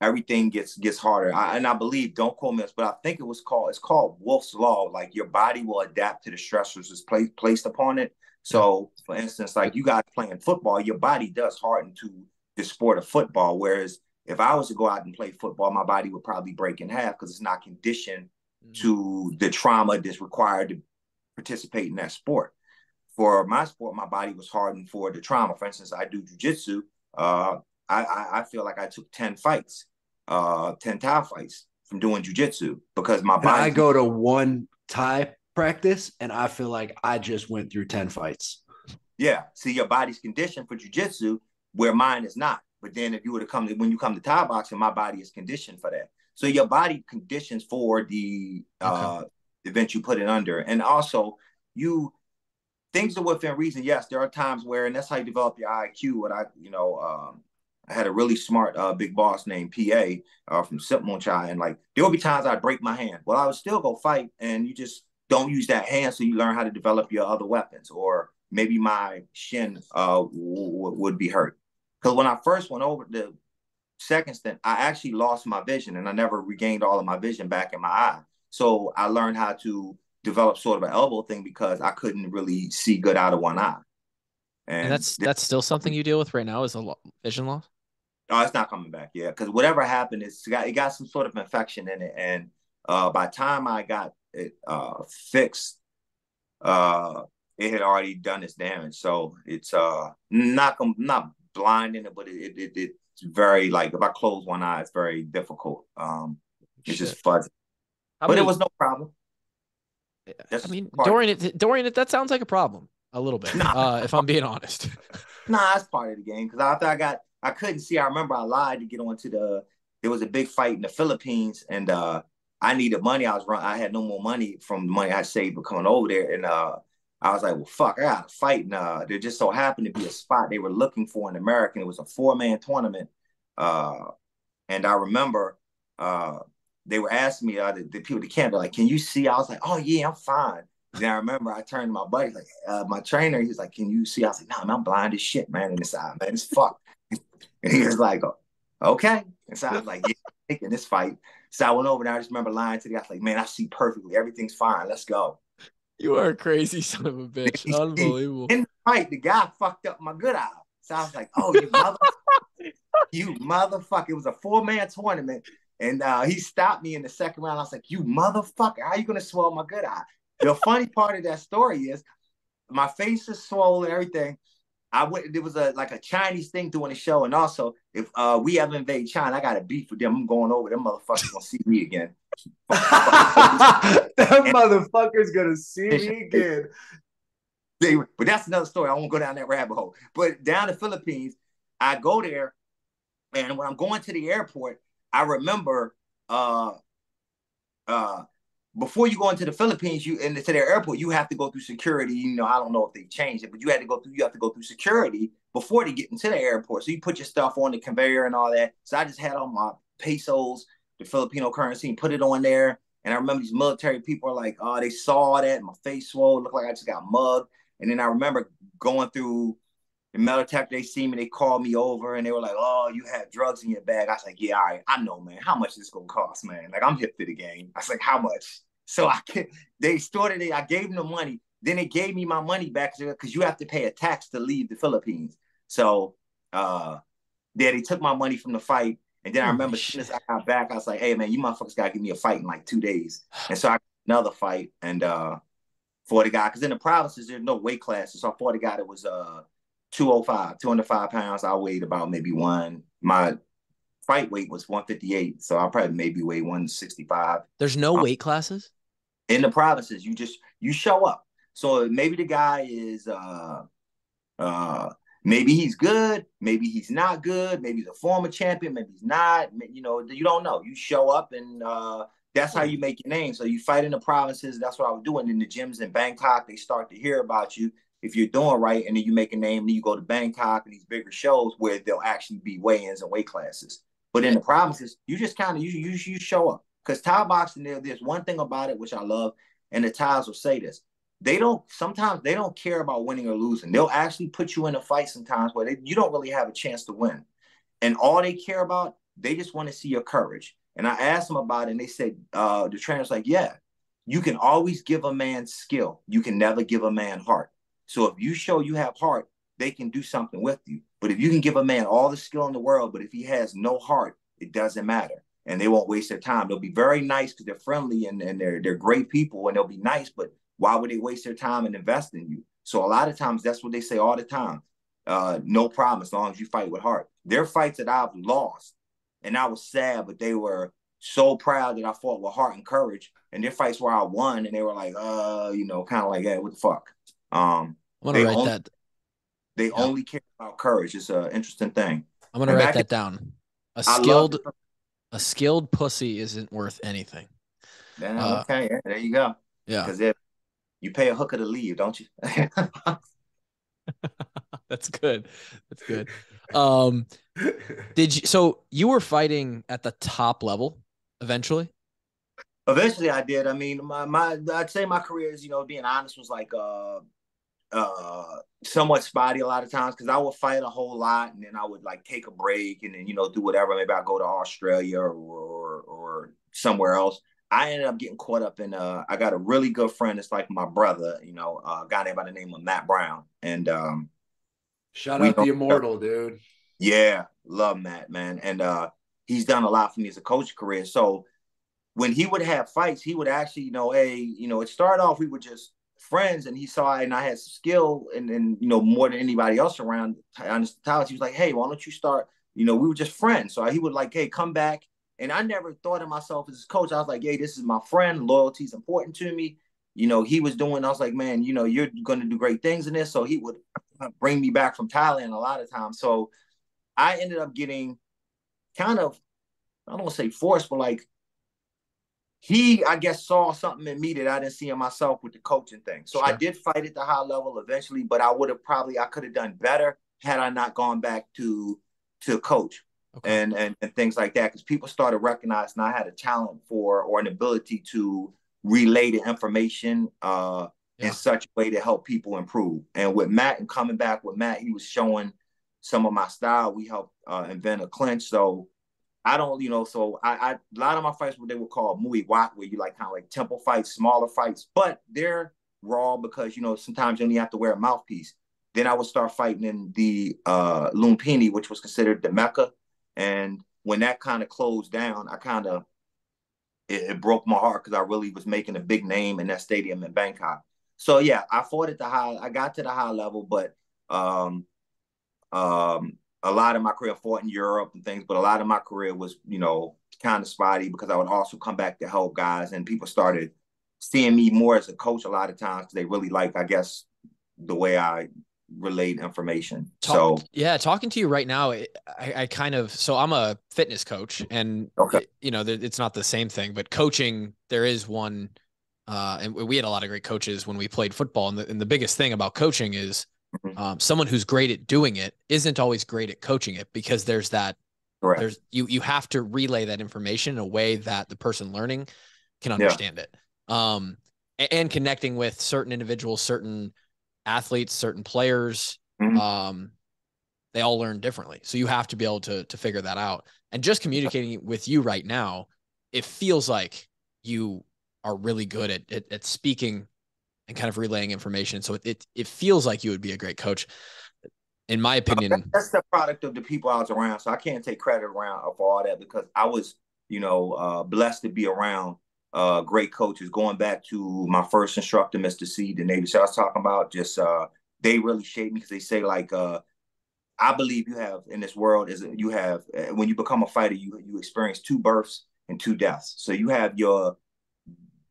everything gets gets harder. I, and I believe, don't quote me but I think it was called it's called Wolff's Law. Like your body will adapt to the stressors that's placed placed upon it. So, for instance, like you guys playing football, your body does harden to the sport of football. Whereas if I was to go out and play football, my body would probably break in half because it's not conditioned. To the trauma that's required to participate in that sport. For my sport, my body was hardened for the trauma. For instance, I do jujitsu. Uh, I, I feel like I took 10 fights uh 10 Thai fights from doing jujitsu because my body. I go to one Thai practice and I feel like I just went through 10 fights. Yeah. See, your body's conditioned for jujitsu where mine is not. But then if you were to come to, when you come to Thai boxing, my body is conditioned for that. So your body conditions for the uh, event you put it under. And also you things are within reason. Yes, there are times where, and that's how you develop your IQ. What I, you know, um, I had a really smart uh, big boss named PA uh, from Chai, and like there would be times I'd break my hand. Well, I would still go fight, and you just don't use that hand, so you learn how to develop your other weapons, or maybe my shin uh, w- would be hurt. Because when I first went over the second stint, I actually lost my vision, and I never regained all of my vision back in my eye. So I learned how to develop sort of an elbow thing because I couldn't really see good out of one eye. And, and that's that's still something you deal with right now is a lo- vision loss. Oh, it's not coming back. Yeah, because whatever happened, it's got it got some sort of infection in it, and uh, by the time I got it uh, fixed, uh, it had already done its damage. So it's uh not not blind in it, but it, it, it very like if I close one eye, it's very difficult. Um, it's Shit. just fuzzy. How but many, it was no problem. That's I mean, Dorian, it, Dorian, it, that sounds like a problem a little bit. Nah. Uh, if I'm being honest. nah, that's part of the game because after I got, I couldn't see. I remember I lied to get onto the. There was a big fight in the Philippines, and uh, I needed money. I was run. I had no more money from the money I saved coming over there, and uh, I was like, well, fuck, I got to fight. Uh, there just so happened to be a spot they were looking for in America. It was a four man tournament, uh, and I remember uh, they were asking me, uh, the, the people at the camp, like, can you see? I was like, oh yeah, I'm fine. Then I remember I turned to my buddy, like uh, my trainer, he's like, "Can you see?" I was like, "No, nah, I'm blind as shit, man, in this eye, man. It's fucked." and he was like, "Okay." And so I was like, "Yeah, taking this fight." So I went over there. I just remember lying to the guy, like, "Man, I see perfectly. Everything's fine. Let's go." You are a crazy son of a bitch. Unbelievable. In the fight, the guy fucked up my good eye. So I was like, "Oh, you motherfucker! you motherfucker!" It was a four man tournament. And uh, he stopped me in the second round. I was like, "You motherfucker! How you gonna swell my good eye?" the funny part of that story is my face is swollen, everything. I went. There was a like a Chinese thing doing a show, and also if uh, we ever invade China, I got a beef with them. I'm going over. Them motherfuckers gonna see me again. that motherfucker's gonna see me again. They, but that's another story. I won't go down that rabbit hole. But down the Philippines, I go there, and when I'm going to the airport, I remember uh uh before you go into the Philippines, you into their airport, you have to go through security. You know, I don't know if they changed it, but you had to go through. You have to go through security before they get into the airport. So you put your stuff on the conveyor and all that. So I just had all my pesos, the Filipino currency, and put it on there. And I remember these military people are like, oh, they saw that, my face swole, looked like I just got mugged. And then I remember going through metal detector, they see me, they called me over and they were like, Oh, you had drugs in your bag. I was like, Yeah, all right, I know, man. How much is this gonna cost, man? Like I'm hip to the game. I was like, How much? So I can, they started it. I gave them the money. Then they gave me my money back because you have to pay a tax to leave the Philippines. So uh yeah, they took my money from the fight. And then I remember as soon as I got back, I was like, hey man, you motherfuckers gotta give me a fight in like two days. And so I another fight and uh for the guy, because in the provinces there's no weight classes. So I fought a guy that was uh 205, 205 pounds. I weighed about maybe one. My fight weight was 158. So I probably maybe weigh 165. There's no um, weight classes? In the provinces. You just you show up. So maybe the guy is uh uh maybe he's good, maybe he's not good, maybe he's a former champion, maybe he's not. You know, you don't know. You show up and uh that's how you make your name. So you fight in the provinces. That's what I was doing in the gyms in Bangkok. They start to hear about you if you're doing right and then you make a name, then you go to Bangkok and these bigger shows where there'll actually be weigh-ins and weight classes. But in the provinces, you just kind of you, you you show up because Thai boxing there. There's one thing about it which I love, and the Thais will say this: they don't sometimes they don't care about winning or losing. They'll actually put you in a fight sometimes where they, you don't really have a chance to win, and all they care about they just want to see your courage. And I asked them about it, and they said uh, the trainer's like, yeah, you can always give a man skill, you can never give a man heart. So if you show you have heart, they can do something with you. But if you can give a man all the skill in the world, but if he has no heart, it doesn't matter. And they won't waste their time. They'll be very nice because they're friendly and, and they're they're great people and they'll be nice, but why would they waste their time and invest in you? So a lot of times that's what they say all the time. Uh, no problem as long as you fight with heart. There are fights that I've lost and I was sad, but they were so proud that I fought with heart and courage. And their fights where I won and they were like, uh, you know, kind of like, hey, what the fuck? Um, I'm gonna write only, that. They yeah. only care about courage. It's an interesting thing. I'm gonna and write that down. A skilled, a skilled pussy isn't worth anything. Then, uh, okay, yeah, there you go. Yeah, because if you pay a hooker to leave, don't you? That's good. That's good. um, did you? So you were fighting at the top level eventually. Eventually, I did. I mean, my my I'd say my career is, you know, being honest, was like uh uh somewhat spotty a lot of times because I would fight a whole lot and then I would like take a break and then you know do whatever. Maybe I go to Australia or, or or somewhere else. I ended up getting caught up in uh I got a really good friend it's like my brother, you know, a guy named by the name of Matt Brown. And um shout out the immortal, dude. Yeah, love Matt, man. And uh he's done a lot for me as a coach career. So when he would have fights, he would actually, you know, hey, you know, it started off, we would just friends and he saw and I had some skill and, and you know, more than anybody else around on the talents. He was like, hey, why don't you start? You know, we were just friends. So he would like, hey, come back. And I never thought of myself as a coach. I was like, hey, this is my friend. Loyalty is important to me. You know, he was doing, I was like, man, you know, you're going to do great things in this. So he would bring me back from Thailand a lot of times. So I ended up getting kind of, I don't want to say forced, but like he, I guess, saw something in me that I didn't see in myself with the coaching thing. So sure. I did fight at the high level eventually, but I would have probably I could have done better had I not gone back to to coach okay. and, and and things like that. Because people started recognizing I had a talent for or an ability to relay the information uh, yeah. in such a way to help people improve. And with Matt and coming back with Matt, he was showing some of my style. We helped uh, invent a clinch. So I don't, you know, so I, I a lot of my fights what they would call Muay Wat, where you like kind of like temple fights, smaller fights, but they're raw because you know sometimes you only have to wear a mouthpiece. Then I would start fighting in the uh Lumpini, which was considered the Mecca. And when that kind of closed down, I kind of it, it, broke my heart because I really was making a big name in that stadium in Bangkok. So yeah, I fought at the high, I got to the high level, but um um a lot of my career fought in Europe and things, but a lot of my career was, you know, kind of spotty because I would also come back to help guys and people started seeing me more as a coach a lot of times they really like, I guess, the way I relate information. Talk, so yeah, talking to you right now, I, I, kind of so I'm a fitness coach, and okay. you know it's not the same thing, but coaching there is one, uh, and we had a lot of great coaches when we played football, and the, and the biggest thing about coaching is Mm-hmm. Um, someone who's great at doing it isn't always great at coaching it because there's that Correct. there's you you have to relay that information in a way that the person learning can understand yeah. it. Um, and, and, connecting with certain individuals, certain athletes, certain players, mm-hmm. um, they all learn differently. So you have to be able to to figure that out. And just communicating with you right now, it feels like you are really good at, at, at speaking and kind of relaying information. So it, it, it feels like you would be a great coach. In my opinion, that's the product of the people I was around. So I can't take credit around for all that because I was, you know, uh, blessed to be around uh, great coaches. Going back to my first instructor, Mr. C, the Navy, so I was talking about, just uh, they really shaped me because they say like, uh, I believe you have in this world is you have uh, when you become a fighter, you you experience two births and two deaths. So you have your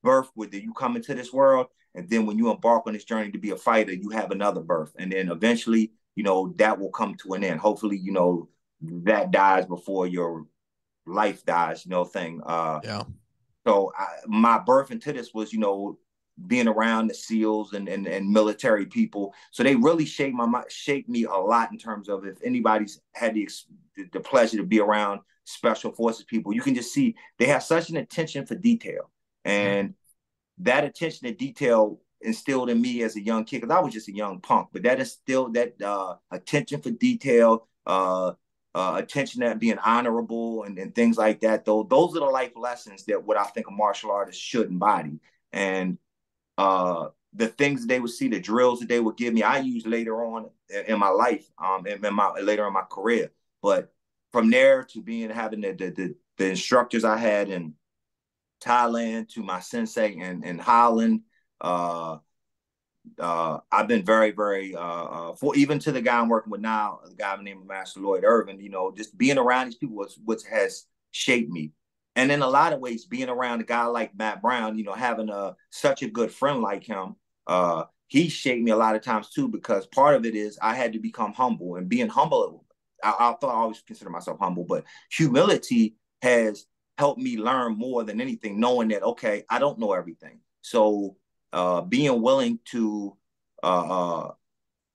birth with you come into this world, and then when you embark on this journey to be a fighter, you have another birth. And then eventually, you know, that will come to an end. Hopefully, you know, that dies before your life dies, you know, thing. Uh, yeah. So I, my birth into this was, you know, being around the SEALs and, and, and military people. So they really shaped my shaped me a lot in terms of if anybody's had the, the pleasure to be around special forces people, you can just see they have such an attention for detail. And that attention to detail instilled in me as a young kid because I was just a young punk. But that instilled that uh, attention for detail, uh, uh, attention at being honorable, and, and things like that. Though those are the life lessons that what I think a martial artist should embody. And uh, the things that they would see, the drills that they would give me, I used later on in my life, um, in, in my later in my career. But from there to being having the the, the, the instructors I had and Thailand to my sensei in, in Holland. Uh, uh, I've been very, very uh, uh, for even to the guy I'm working with now, the guy named Master Lloyd Irvin. You know, just being around these people was what has shaped me. And in a lot of ways, being around a guy like Matt Brown, you know, having a such a good friend like him, uh, he shaped me a lot of times too. Because part of it is I had to become humble, and being humble, I, I thought I always consider myself humble, but humility has helped me learn more than anything, knowing that okay, I don't know everything. So uh, being willing to uh, uh,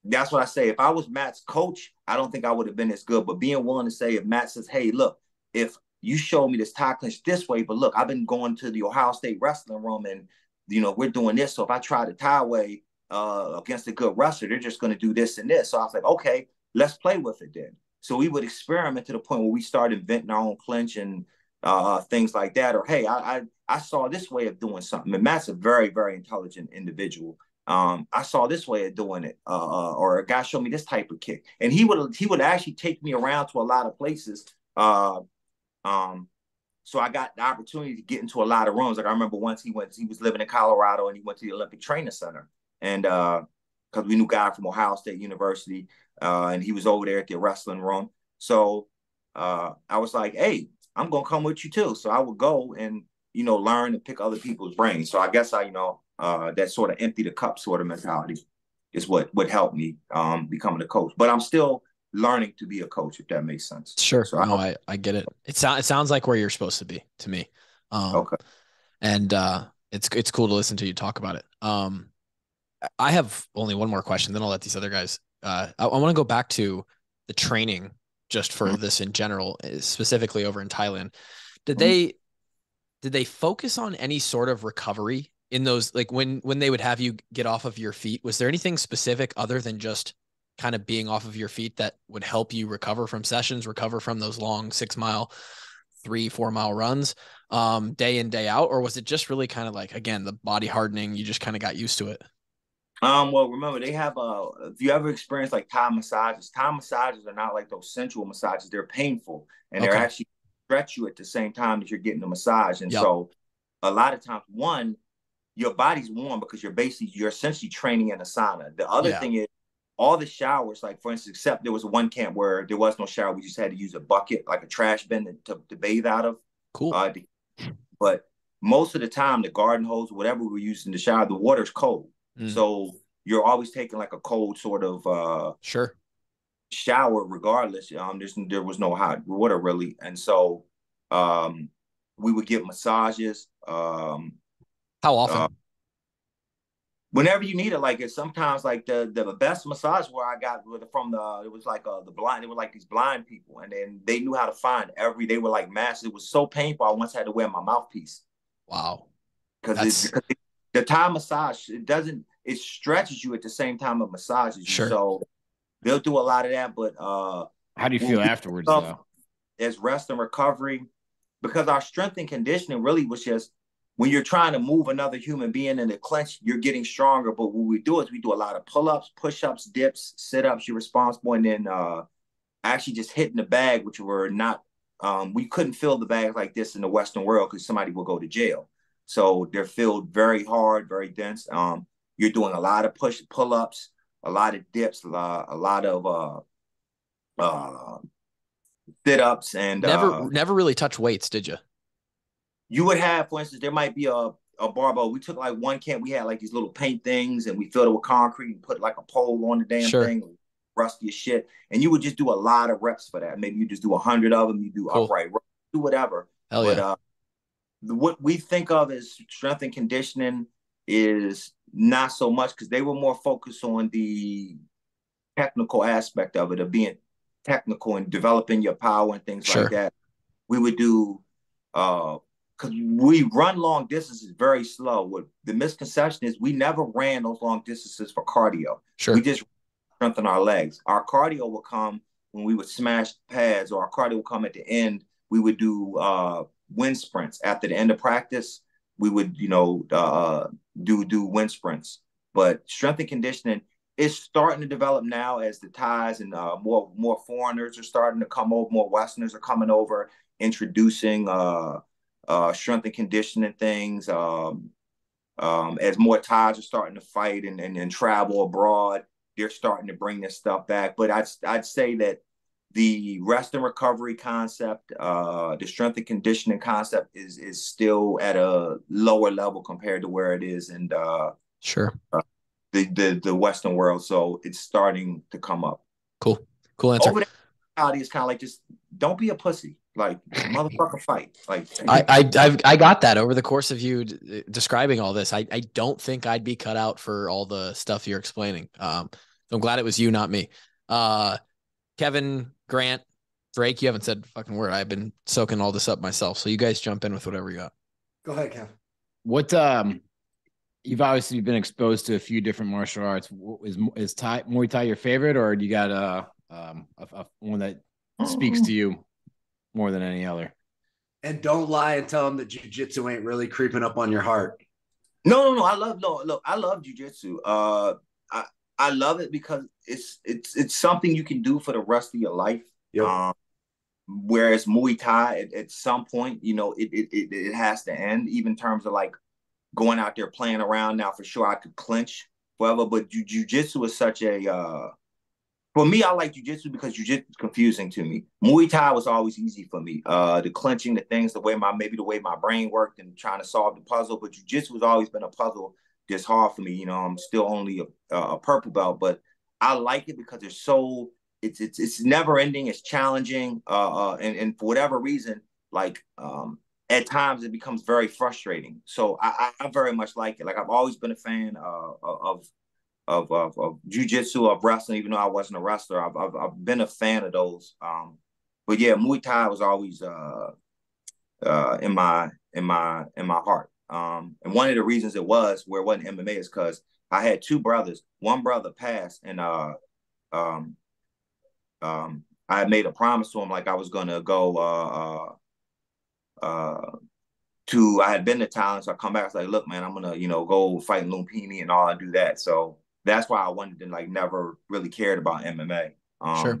that's what I say. If I was Matt's coach, I don't think I would have been as good. But being willing to say, if Matt says, "Hey, look, if you show me this Thai clinch this way, but look, I've been going to the Ohio State wrestling room, and you know we're doing this. So if I try the Thai way uh, against a good wrestler, they're just going to do this and this. So I was like, okay, let's play with it then. So we would experiment to the point where we started inventing our own clinch and uh, things like that. Or hey, I, I I saw this way of doing something. And Matt's a very very intelligent individual um, I saw this way of doing it, uh, uh, or a guy showed me this type of kick, and he would he would actually take me around to a lot of places. Uh, um, so I got the opportunity to get into a lot of rooms. Like I remember once he went, he was living in Colorado, and he went to the Olympic Training Center, and because uh, we knew guy from Ohio State University, uh, and he was over there at the wrestling room. So I was like, "Hey, I'm gonna come with you too." So I would go and you know learn and pick other people's brains. So I guess I you know uh, that sort of empty the cup sort of mentality is what would help me um, becoming a coach. But I'm still learning to be a coach, if that makes sense. Sure. So no, I, I get it. It sounds it sounds like where you're supposed to be to me. Um, okay. And uh, it's it's cool to listen to you talk about it. Um, I have only one more question, then I'll let these other guys. Uh, I, I want to go back to the training just for mm-hmm. this in general, eh, specifically over in Thailand. Did mm-hmm. they did they focus on any sort of recovery in those like when when they would have you get off of your feet was there anything specific other than just kind of being off of your feet that would help you recover from sessions recover from those long six mile three four mile runs um day in day out or was it just really kind of like again the body hardening you just kind of got used to it um well remember they have uh if you ever experience like Thai massages Thai massages are not like those sensual massages they're painful and okay. they're actually stretch you at the same time that you're getting the massage and yep. so a lot of times one your body's warm because you're basically you're essentially training in a sauna. The other yeah. thing is all the showers, like for instance, except there was one camp where there was no shower, we just had to use a bucket, like a trash bin to, to bathe out of. Cool. Uh, but most of the time, the garden hose, whatever we were using to shower, the water's cold. Mm. So you're always taking like a cold sort of uh sure shower regardless. Um there's there was no hot water really. And so um we would get massages. Um how often? Uh, whenever you need it, like it sometimes like the the best massage where I got from the it was like uh the blind, They were like these blind people, and then they knew how to find every they were like massive. It was so painful. I once had to wear my mouthpiece. Wow. Because the Thai massage, it doesn't it stretches you at the same time it massages you. Sure. So they'll do a lot of that, but uh how do you feel afterwards though? As rest and recovery, because our strength and conditioning really was just when you're trying to move another human being in the clench, you're getting stronger. But what we do is we do a lot of pull-ups, push-ups, dips, sit-ups. You're responsible, and then uh, actually just hitting the bag, which were not. Um, we couldn't fill the bag like this in the Western world because somebody will go to jail. So they're filled very hard, very dense. Um, you're doing a lot of push pull-ups, a lot of dips, a lot, a lot of uh, uh, sit-ups, and never uh, never really touch weights, did you? you would have, for instance, there might be a a barbell. We took like one camp, we had like these little paint things, and we filled it with concrete and put like a pole on the damn sure. thing, rusty as shit. And you would just do a lot of reps for that. Maybe you just do a hundred of them. You do cool. upright, do whatever. Hell but, yeah. Uh, what we think of as strength and conditioning is not so much because they were more focused on the technical aspect of it, of being technical and developing your power and things sure. like that. We would do uh, because we run long distances very slow. What the misconception is, we never ran those long distances for cardio. Sure. We just strengthen our legs. Our cardio will come when we would smash pads, or our cardio will come at the end. We would do uh, wind sprints after the end of practice. We would, you know, uh, do do wind sprints. But strength and conditioning is starting to develop now as the Thais and uh, more more foreigners are starting to come over, more Westerners are coming over, introducing uh, uh, strength and conditioning things. Um, um, as more Thais are starting to fight and, and, and travel abroad, they're starting to bring this stuff back. But I'd, I'd say that the rest and recovery concept, uh, the strength and conditioning concept is is still at a lower level compared to where it is in uh, sure uh, the, the the Western world. So it's starting to come up. Cool, cool answer. Over there, is kind of like just don't be a pussy. Like motherfucker, fight! Like I, I, I've, I got that over the course of you d- describing all this. I, I don't think I'd be cut out for all the stuff you're explaining. Um, So I'm glad it was you, not me. Uh, Kevin, Grant, Drake, you haven't said fucking word. I've been soaking all this up myself. So you guys jump in with whatever you got. Go ahead, Kev. What um, you've obviously been exposed to a few different martial arts. Is is Thai Muay Thai your favorite, or do you got a um a, a one that speaks to you more than any other? And don't lie and tell them that jujitsu ain't really creeping up on your heart. No, no, no. I love no look. I love jujitsu. Uh, I I love it because it's it's it's something you can do for the rest of your life. Yep. Um, whereas Muay Thai, at, at some point, you know, it, it it it has to end. Even in terms of like going out there playing around. Now, for sure, I could clinch forever, but ju- jujitsu is such a uh, for me, I like jujitsu because jujitsu is confusing to me. Muay Thai was always easy for me. Uh, the clinching, the things, the way my maybe the way my brain worked and trying to solve the puzzle. But jujitsu has always been a puzzle that's hard for me. You know, I'm still only a, a purple belt, but I like it because it's so it's it's it's never ending. It's challenging, uh, uh, and and for whatever reason, like um, at times it becomes very frustrating. So I, I, I very much like it. Like I've always been a fan uh, of of of, of jujitsu, of wrestling. Even though I wasn't a wrestler, I've, I've, I've been a fan of those. Um, but yeah, Muay Thai was always uh, uh, in my in my in my heart. Um, and one of the reasons it was where it wasn't MMA is because I had two brothers. One brother passed, and uh, um, um, I made a promise to him like I was gonna go uh, uh, uh, to I had been to Thailand, so I come back. I was like, look, man, I'm gonna you know go fight Lumpini and all and do that. So that's why I wanted to like never really cared about MMA. Um, Sure.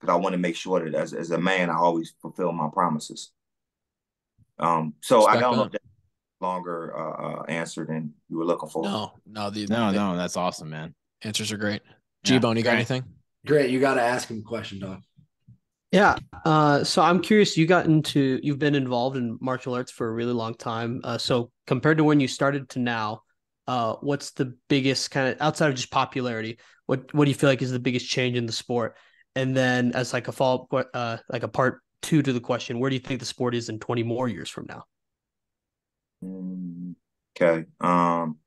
Because I want to make sure that as as a man, I always fulfill my promises. Um, so I don't know that. if that's longer uh, uh, answer than you were looking for. No, no, the, No, the no, that's awesome, man. answers are great. Yeah, G Bone, you got great. anything? Great. You got to ask him a question, dog. Yeah. Uh, so I'm curious. You got into, you've been involved in martial arts for a really long time. Uh, so compared to when you started to now, uh, what's the biggest kind of outside of just popularity? What What do you feel like is the biggest change in the sport? And then as like a follow up, uh, like a part two to the question, where do you think the sport is in 20 more years from now? Okay. Um,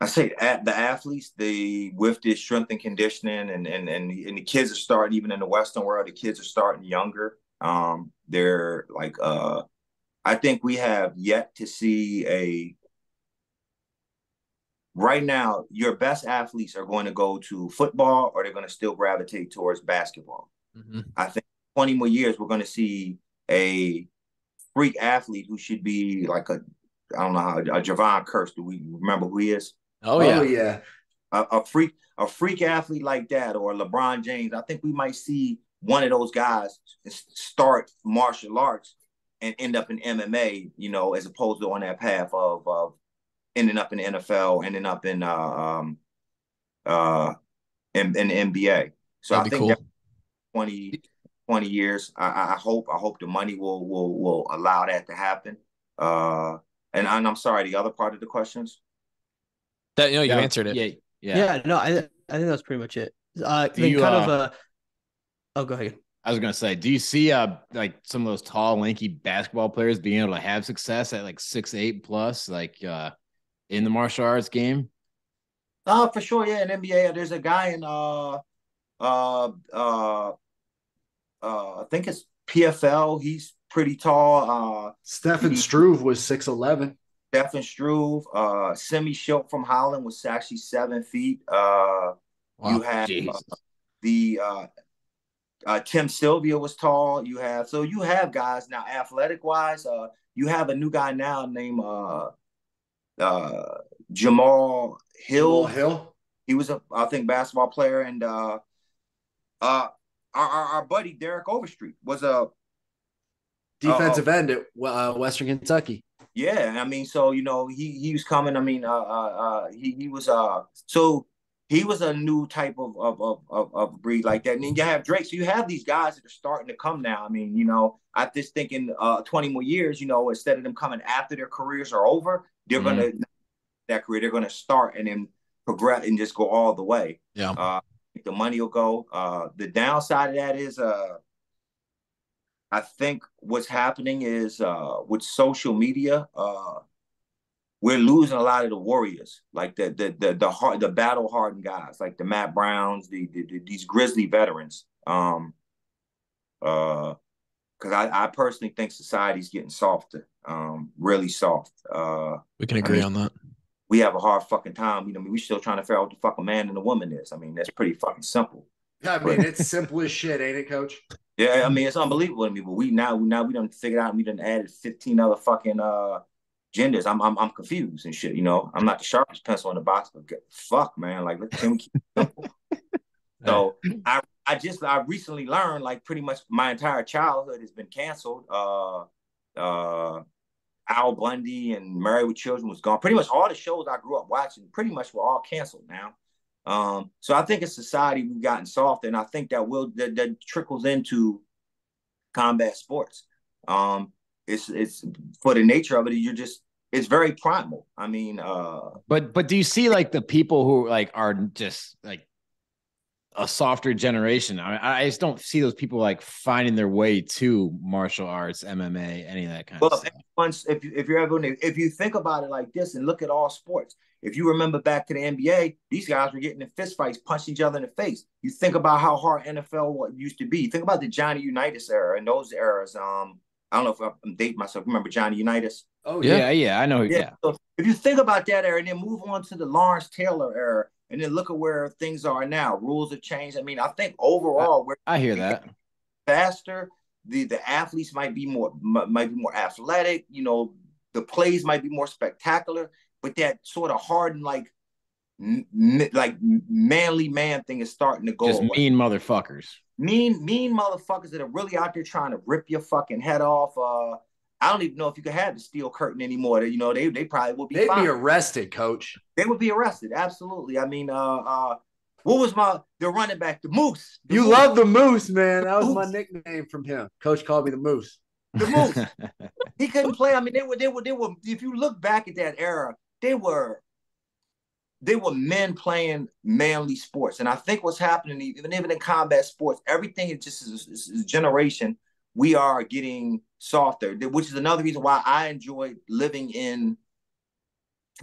I say at the athletes, they with this strength and conditioning, and and and and the kids are starting even in the Western world. The kids are starting younger. Um, they're like uh, I think we have yet to see a. Right now, your best athletes are going to go to football, or they're going to still gravitate towards basketball. Mhm. I think 20 more years, we're going to see a freak athlete who should be like a, I don't know how, a Jevon Kearse. Do we remember who he is? Oh, yeah. yeah. A, a freak, a freak athlete like that, or LeBron James. I think we might see one of those guys start martial arts and end up in MMA. You know, as opposed to on that path of of ending up in the NFL, ending up in uh, um uh in, in the NBA. So That'd I think cool. that 20, 20 years. I, I I hope I hope the money will will will allow that to happen. Uh, and, and I'm sorry, the other part of the questions. That, you know, you Yeah, answered it. Yeah, yeah. Yeah. no, I I think that's pretty much it. Uh, you, kind of uh, a. Oh, go ahead. I was gonna say, do you see uh like some of those tall, lanky basketball players being able to have success at like six eight plus, like uh in the martial arts game? Uh, for sure, yeah. In NBA, there's a guy in uh uh uh uh I think it's PFL. He's pretty tall. Uh, Stefan Struve was 6'11. Stefan Struve, uh, Semmy Schilt from Holland was actually seven feet. Uh, you Wow. have uh, the uh, uh, Tim Sylvia was tall. You have so you have guys now athletic wise. Uh, you have a new guy now named uh, uh, Jamahal Hill. Hill. Hill. He was a I think basketball player, and uh, uh, our, our our buddy Derek Overstreet was a Defensive end at uh, Western Kentucky. Yeah, I mean, so you know, he he was coming. I mean, uh, uh, uh he he was uh, so he was a new type of of of of, breed like that. And then you have Drake. So you have these guys that are starting to come now. I mean, you know, I just thinking uh, twenty more years. You know, instead of them coming after their careers are over, they're gonna that career. They're gonna start and then progress and just go all the way. Yeah. Uh, the money will go. Uh, the downside of that is uh. I think what's happening is uh, with social media, uh, we're losing a lot of the warriors, like the the the the hard the battle hardened guys, like the Matt Browns, the, the, the these Grizzly veterans. Um, uh, because I, I personally think society's getting softer, um, really soft. Uh, we can agree I mean, on that. We have a hard fucking time. You know, I mean, we still trying to figure out what the fuck a man and a woman is. I mean, that's pretty fucking simple. I mean, it's simple as shit, ain't it, Coach? Yeah, I mean, it's unbelievable to me. But we now, we now we done figured out. We done added fifteen other fucking uh genders. I'm, I'm, I'm confused and shit. You know, I'm not the sharpest pencil in the box, but get, fuck, man, like, can we keep simple? so I, I just, I recently learned, like, pretty much my entire childhood has been canceled. Uh, uh, Al Bundy and Married with Children was gone. Pretty much all the shows I grew up watching, pretty much were all canceled now. Um, so I think as society we've gotten soft, and I think that will that, that trickles into combat sports. Um, it's it's for the nature of it, you're just it's very primal. I mean, uh, but but do you see like the people who like are just like a softer generation? I, I just don't see those people like finding their way to martial arts, MMA, any of that kind well, of stuff. Once, if you if you're ever if you think about it like this and look at all sports, if you remember back to the NBA, these guys were getting in fistfights, punching each other in the face. You think about how hard NFL used to be. Think about the Johnny Unitas era and those eras. Um, I don't know if I'm dating myself. Remember Johnny Unitas? Oh yeah, yeah. yeah, I know. Yeah. Yeah. So if you think about that era and then move on to the Lawrence Taylor era and then look at where things are now, rules have changed. I mean, I think overall we're I hear that. faster. The the athletes might be more might be more athletic. You know, the plays might be more spectacular, but that sort of hardened like m- like manly man thing is starting to go Just away. mean motherfuckers. mean mean motherfuckers that are really out there trying to rip your fucking head off. Uh, I don't even know if you could have the steel curtain anymore. That You know, they they probably would be They'd be arrested, Coach. they would be arrested. Absolutely. I mean, uh, uh, what was my the running back, the Moose? The You Moose. love the Moose, man. That was my nickname from him. Coach called me the Moose. the Moose. he couldn't play. I mean, they were they were they were. If you look back at that era, they were they were men playing manly sports, and I think what's happening even even in combat sports, everything is just is, is, is generation. We are getting softer, which is another reason why I enjoy living in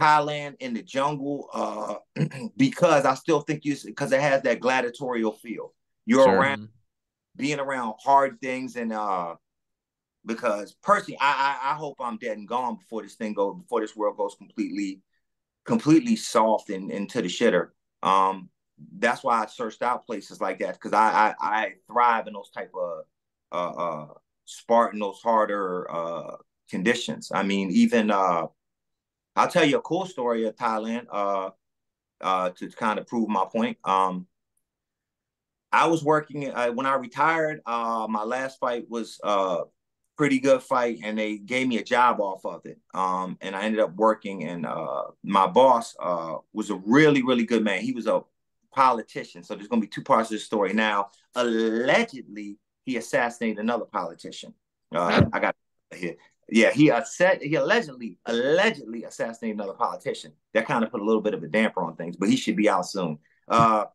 Thailand in the jungle, uh, because I still think you because it has that gladiatorial feel. You're Sure. around being around hard things and uh because personally I, I I hope I'm dead and gone before this thing goes before this world goes completely completely soft and into the shitter. Um that's why I searched out places like that because I, I I thrive in those type of uh uh Spartan those harder uh conditions. I mean even uh I'll tell you a cool story of Thailand uh uh to kind of prove my point. Um I was working uh, when I retired. Uh, my last fight was a uh, pretty good fight, and they gave me a job off of it. Um, and I ended up working. And uh, my boss was a really, really good man. He was a politician. So there's going to be two parts of the story. Now, allegedly, he assassinated another politician. Uh, I got here. Yeah, he assassinated. He allegedly, allegedly assassinated another politician. That kind of put a little bit of a damper on things, but he should be out soon. Uh,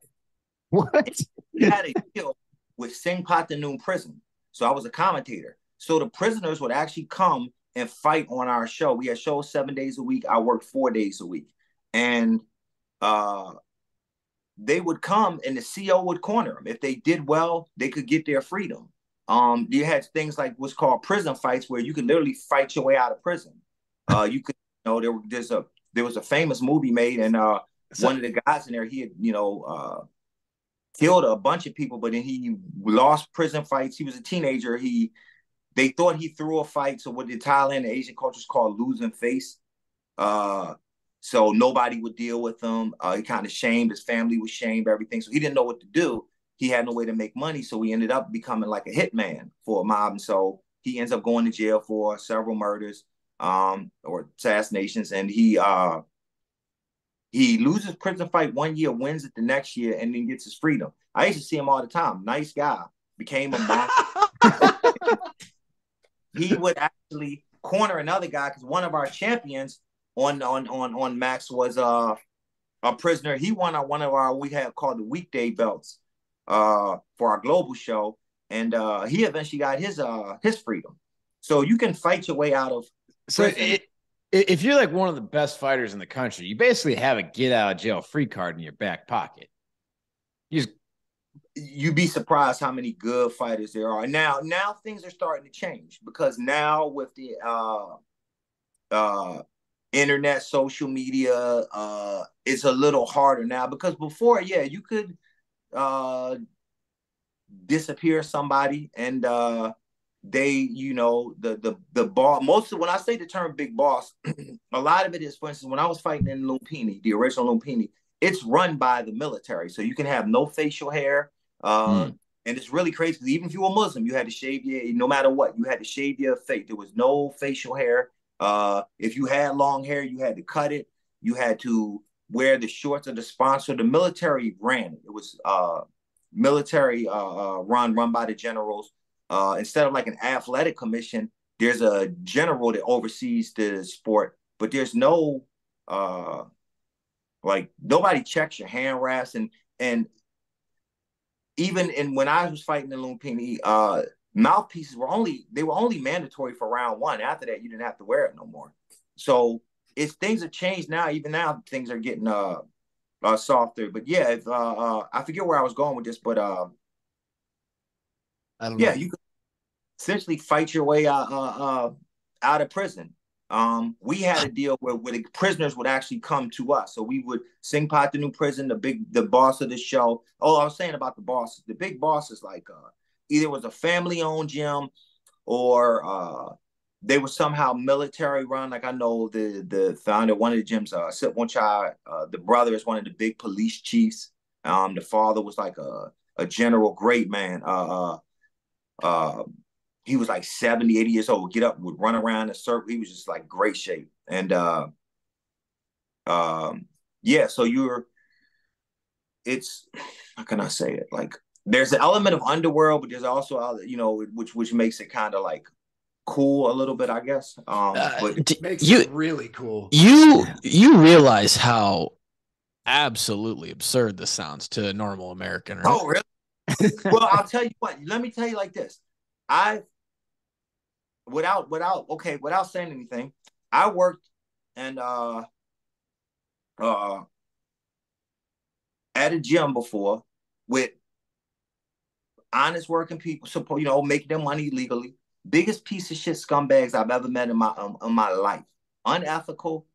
what? we had a deal with Singh Patanoon prison. So I was a commentator. So the prisoners would actually come and fight on our show. We had shows seven days a week. I worked four days a week. And uh, they would come and the CO would corner them. If they did well, they could get their freedom. Um, you had things like what's called prison fights where you could literally fight your way out of prison. Uh, you could, you know, there, there's a there was a famous movie made, and uh, So- one of the guys in there, he had, you know, uh, killed a bunch of people, but then he lost prison fights. He was a teenager. He they thought he threw a fight. So what the Thailand and Asian culture is called losing face. Uh, so nobody would deal with him. Uh, he kind of shamed his family was shamed everything. So he didn't know what to do. He had no way to make money. So he ended up becoming like a hitman for a mob. And so he ends up going to jail for several murders um, or assassinations. And he uh, he loses prison fight one year, wins it the next year, and then gets his freedom. I used to see him all the time. Nice guy. Became a monster. he would actually corner another guy because one of our champions on on on on Max was uh, a prisoner. He won on one of our we had called the weekday belts uh, for our global show, and uh, he eventually got his uh his freedom. So you can fight your way out of So it, if you're like one of the best fighters in the country, you basically have a get out of jail free card in your back pocket. You just you'd be surprised how many good fighters there are. Now, now things are starting to change because now with the uh uh internet, social media, uh it's a little harder now because before, yeah, you could uh disappear somebody and uh they, you know, the the the boss. Most of when I say the term big boss, a lot of it is, for instance, when I was fighting in Lumpini, the original Lumpini, it's run by the military, so you can have no facial hair. Uh, mm. And it's really crazy because even if you were Muslim, you had to shave your, no matter what, you had to shave your face. There was no facial hair. Uh, if you had long hair, you had to cut it. You had to wear the shorts of the sponsor. The military ran it. It was uh, military uh, uh run, run by the generals uh, instead of like an athletic commission, there's a general that oversees the sport, but there's no uh, like nobody checks your hand wraps and and even in when I was fighting in Lumpini, uh, mouthpieces were only they were only mandatory for round one. After that, you didn't have to wear it no more. So if things have changed now, even now things are getting uh, uh softer. But yeah, if, uh, uh, I forget where I was going with this, but uh, yeah, know. you could essentially fight your way out uh, uh, out of prison. Um, we had a deal where, where the prisoners would actually come to us. So we would sing pot the new prison, the big the boss of the show. Oh, I was saying about the bosses. The big boss is like uh, either was a family owned gym or uh, they were somehow military run. Like I know the the founder, one of the gyms, uh, Sip Chai, uh, the brother is one of the big police chiefs. Um, the father was like a a general, great man. Uh, uh, uh, he was like 70, 80 years old, get up, would run around a circle. He was just like great shape. And uh um yeah, so you're it's how can I say it? Like there's an element of underworld, but there's also you know, which which makes it kind of like cool a little bit, I guess. Um uh, but it makes you, it really cool. You you realize how absolutely absurd this sounds to a normal American, right? Oh, really? well, I'll tell you what. Let me tell you like this. I without without okay without saying anything, I worked and uh uh at a gym before with honest working people, support you know, making their money legally. Biggest piece of shit scumbags I've ever met in my um, in my life. Unethical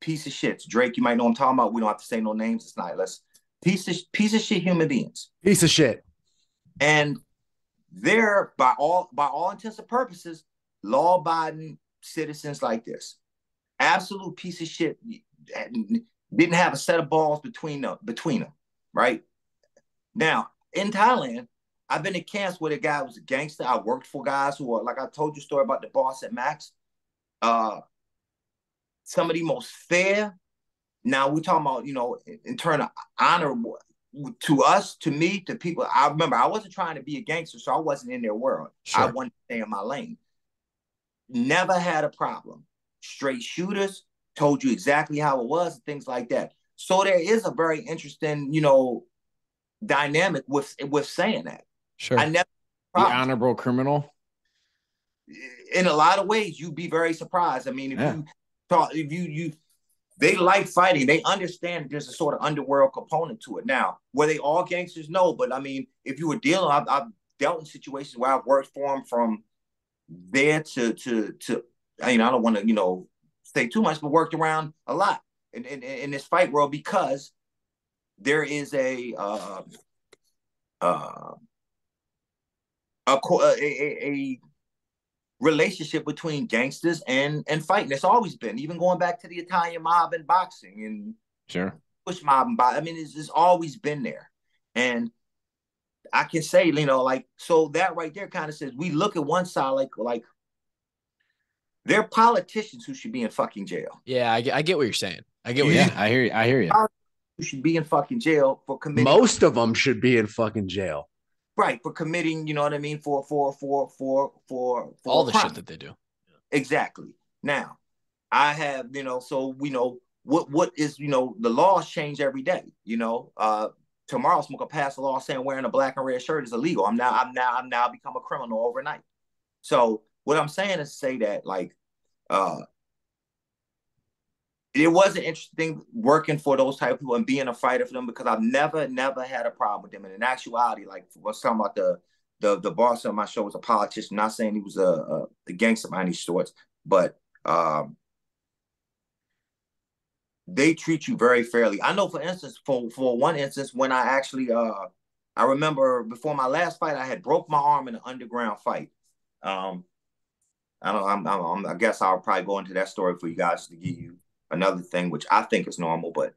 piece of shits. Drake, you might know what I'm talking about. We don't have to say no names. Not. Let's piece of piece of shit human beings. Piece of shit. And they're by all by all intents and purposes law abiding citizens like this. Absolute piece of shit. Didn't have a set of balls between them, between them, right? Now, in Thailand, I've been in camps where the guy was a gangster. I worked for guys who are like I told you story about the boss at Max. Uh some of the most fair. Now we're talking about, you know, in, in turn of honor to us, to me, to people. I remember I wasn't trying to be a gangster, so I wasn't in their world. Sure. I wanted to stay in my lane never had a problem. Straight shooters told you exactly how it was things like that. So there is a very interesting, you know, dynamic with with saying that. Sure. I never the honorable criminal. In a lot of ways, you'd be very surprised. I mean, if yeah. you talk, if you you they like fighting, they understand there's a sort of underworld component to it. Now, were they all gangsters? No, but I mean, if you were dealing, I've, I've dealt in situations where I've worked for them from there to to to I mean I don't want to you know say too much, but worked around a lot in, in, in this fight world because there is a uh, uh, a, a, a relationship between gangsters and and fighting. It's always been, even going back to the Italian mob and boxing and sure push mob and boxing. I mean, it's, it's always been there, and I can say, you know, like so that right there kind of says we look at one side like like they're politicians who should be in fucking jail. Yeah, I, I get what you're saying. I get what yeah, I hear you. I hear you. Who should be in fucking jail for committing? Most of them should be in fucking jail. Right for committing, you know what I mean, for for for for for, for all the crime. shit that they do. Exactly. Now, I have, you know, so we know what what is, you know, the laws change every day. You know, uh, tomorrow someone could pass a law saying wearing a black and red shirt is illegal. I'm now I'm now I'm now become a criminal overnight. So what I'm saying is say that like uh it wasn't interesting working for those type of people and being a fighter for them because I've never, never had a problem with them. And in actuality, like was talking about the the the boss of my show was a politician. Not saying he was a, a, a gangster by any sorts, but um, they treat you very fairly. I know, for instance, for for one instance, when I actually uh, I remember before my last fight, I had broke my arm in an underground fight. Um, I don't. I'm, I'm, i guess I'll probably go into that story for you guys to give you another thing, which I think is normal. But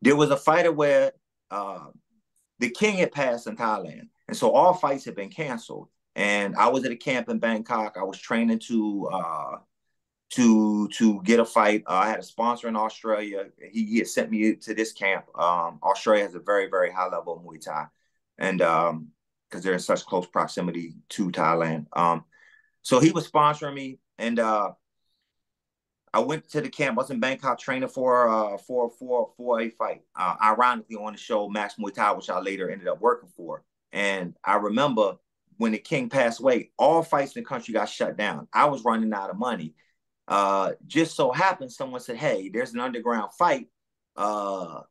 there was a fighter where uh, the king had passed in Thailand, and so all fights had been canceled. And I was at a camp in Bangkok. I was training to uh, to to get a fight. Uh, I had a sponsor in Australia. He, he, had sent me to this camp. Um, Australia has a very very high level of Muay Thai, and because um, they're in such close proximity to Thailand. Um, so he was sponsoring me, and uh, I went to the camp. I was in Bangkok training for uh for for for a fight. Uh, ironically, on the show Max Muay Thai, which I later ended up working for. And I remember when the king passed away, all fights in the country got shut down. I was running out of money. Uh, just so happened, someone said, "Hey, there's an underground fight. Uh,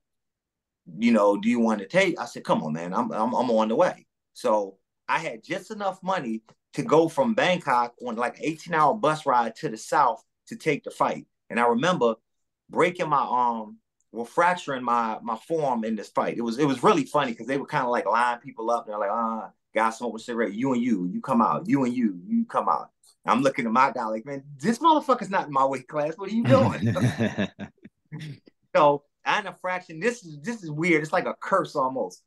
you know, do you want to take?" I said, "Come on, man. I'm I'm, I'm on the way." So I had just enough money to go from Bangkok on like 18 hour bus ride to the south to take the fight. And I remember breaking my arm, well, fracturing my my forearm in this fight. It was it was really funny because they were kind of like lining people up. They're like, ah, uh, guy smoke a cigarette. You and you, you come out. You and you, you come out. I'm looking at my guy like, man, this motherfucker's not in my weight class. What are you doing? so I had a fraction. This is this is weird. It's like a curse almost.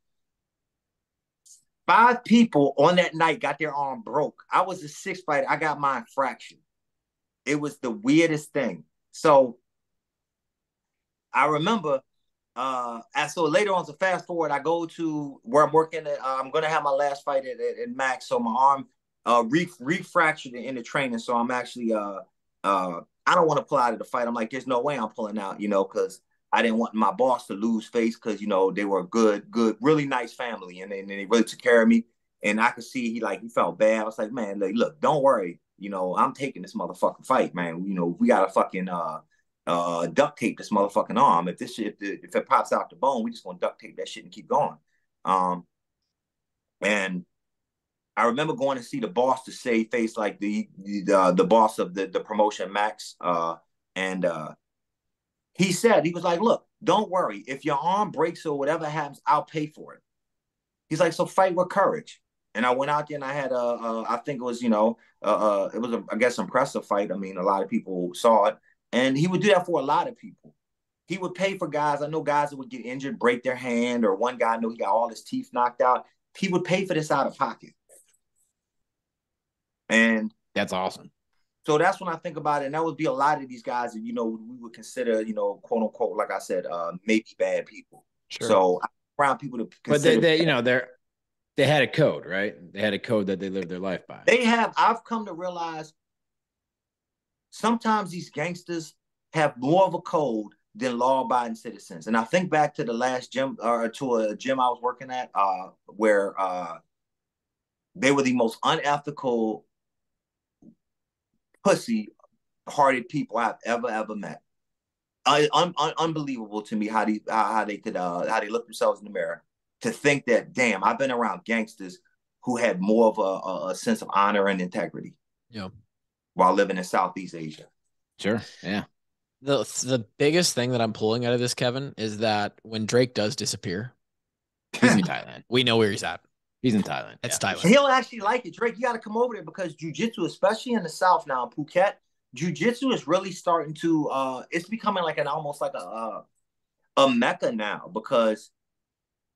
Five people on that night got their arm broke. I was a six fighter. I got my fraction. It was the weirdest thing. So I remember uh and so later on, so fast forward, I go to where I'm working at, uh, I'm gonna have my last fight at, at, at Max. So my arm uh re refractured in the training. So I'm actually uh uh I don't want to pull out of the fight. I'm like, there's no way I'm pulling out, you know, because I didn't want my boss to lose face because you know they were a good, good, really nice family, and they, and they really took care of me. And I could see he like he felt bad. I was like, man, like, look, don't worry. You know, I'm taking this motherfucking fight, man. You know, we gotta fucking uh uh duct tape this motherfucking arm. If this shit if, if it pops out the bone, we just gonna duct tape that shit and keep going. Um and I remember going to see the boss to save face, like the the uh, the boss of the the promotion, Max. Uh, and uh, he said he was like, "Look, don't worry. If your arm breaks or whatever happens, I'll pay for it." He's like, "So fight with courage." And I went out there and I had a, a I think it was, you know, uh, it was, a, I guess, impressive fight. I mean, a lot of people saw it. And he would do that for a lot of people. He would pay for guys. I know guys that would get injured, break their hand, or one guy I know he got all his teeth knocked out. He would pay for this out of pocket. And that's awesome. So that's when I think about it. And that would be a lot of these guys that, you know, we would consider, you know, quote unquote, like I said, uh, maybe bad people. Sure. So I around people to But they, they you know, they're they had a code, right? They had a code that they lived their life by. They have. I've come to realize sometimes these gangsters have more of a code than law-abiding citizens. And I think back to the last gym or to a gym I was working at, uh, where uh, they were the most unethical, pussy-hearted people I've ever ever met. Uh, un- un- unbelievable to me how they how they could uh, how they look themselves in the mirror to think that, damn, I've been around gangsters who had more of a, a sense of honor and integrity. Yeah. While living in Southeast Asia. Sure. Yeah. The the biggest thing that I'm pulling out of this, Kevin, is that when Drake does disappear, he's in Thailand. We know where he's at. He's in Thailand. It's yeah. Thailand. He'll actually like it. Drake, you got to come over there because jujitsu, especially in the South now, in Phuket, jujitsu is really starting to. uh It's becoming like an almost like a uh, a mecca now because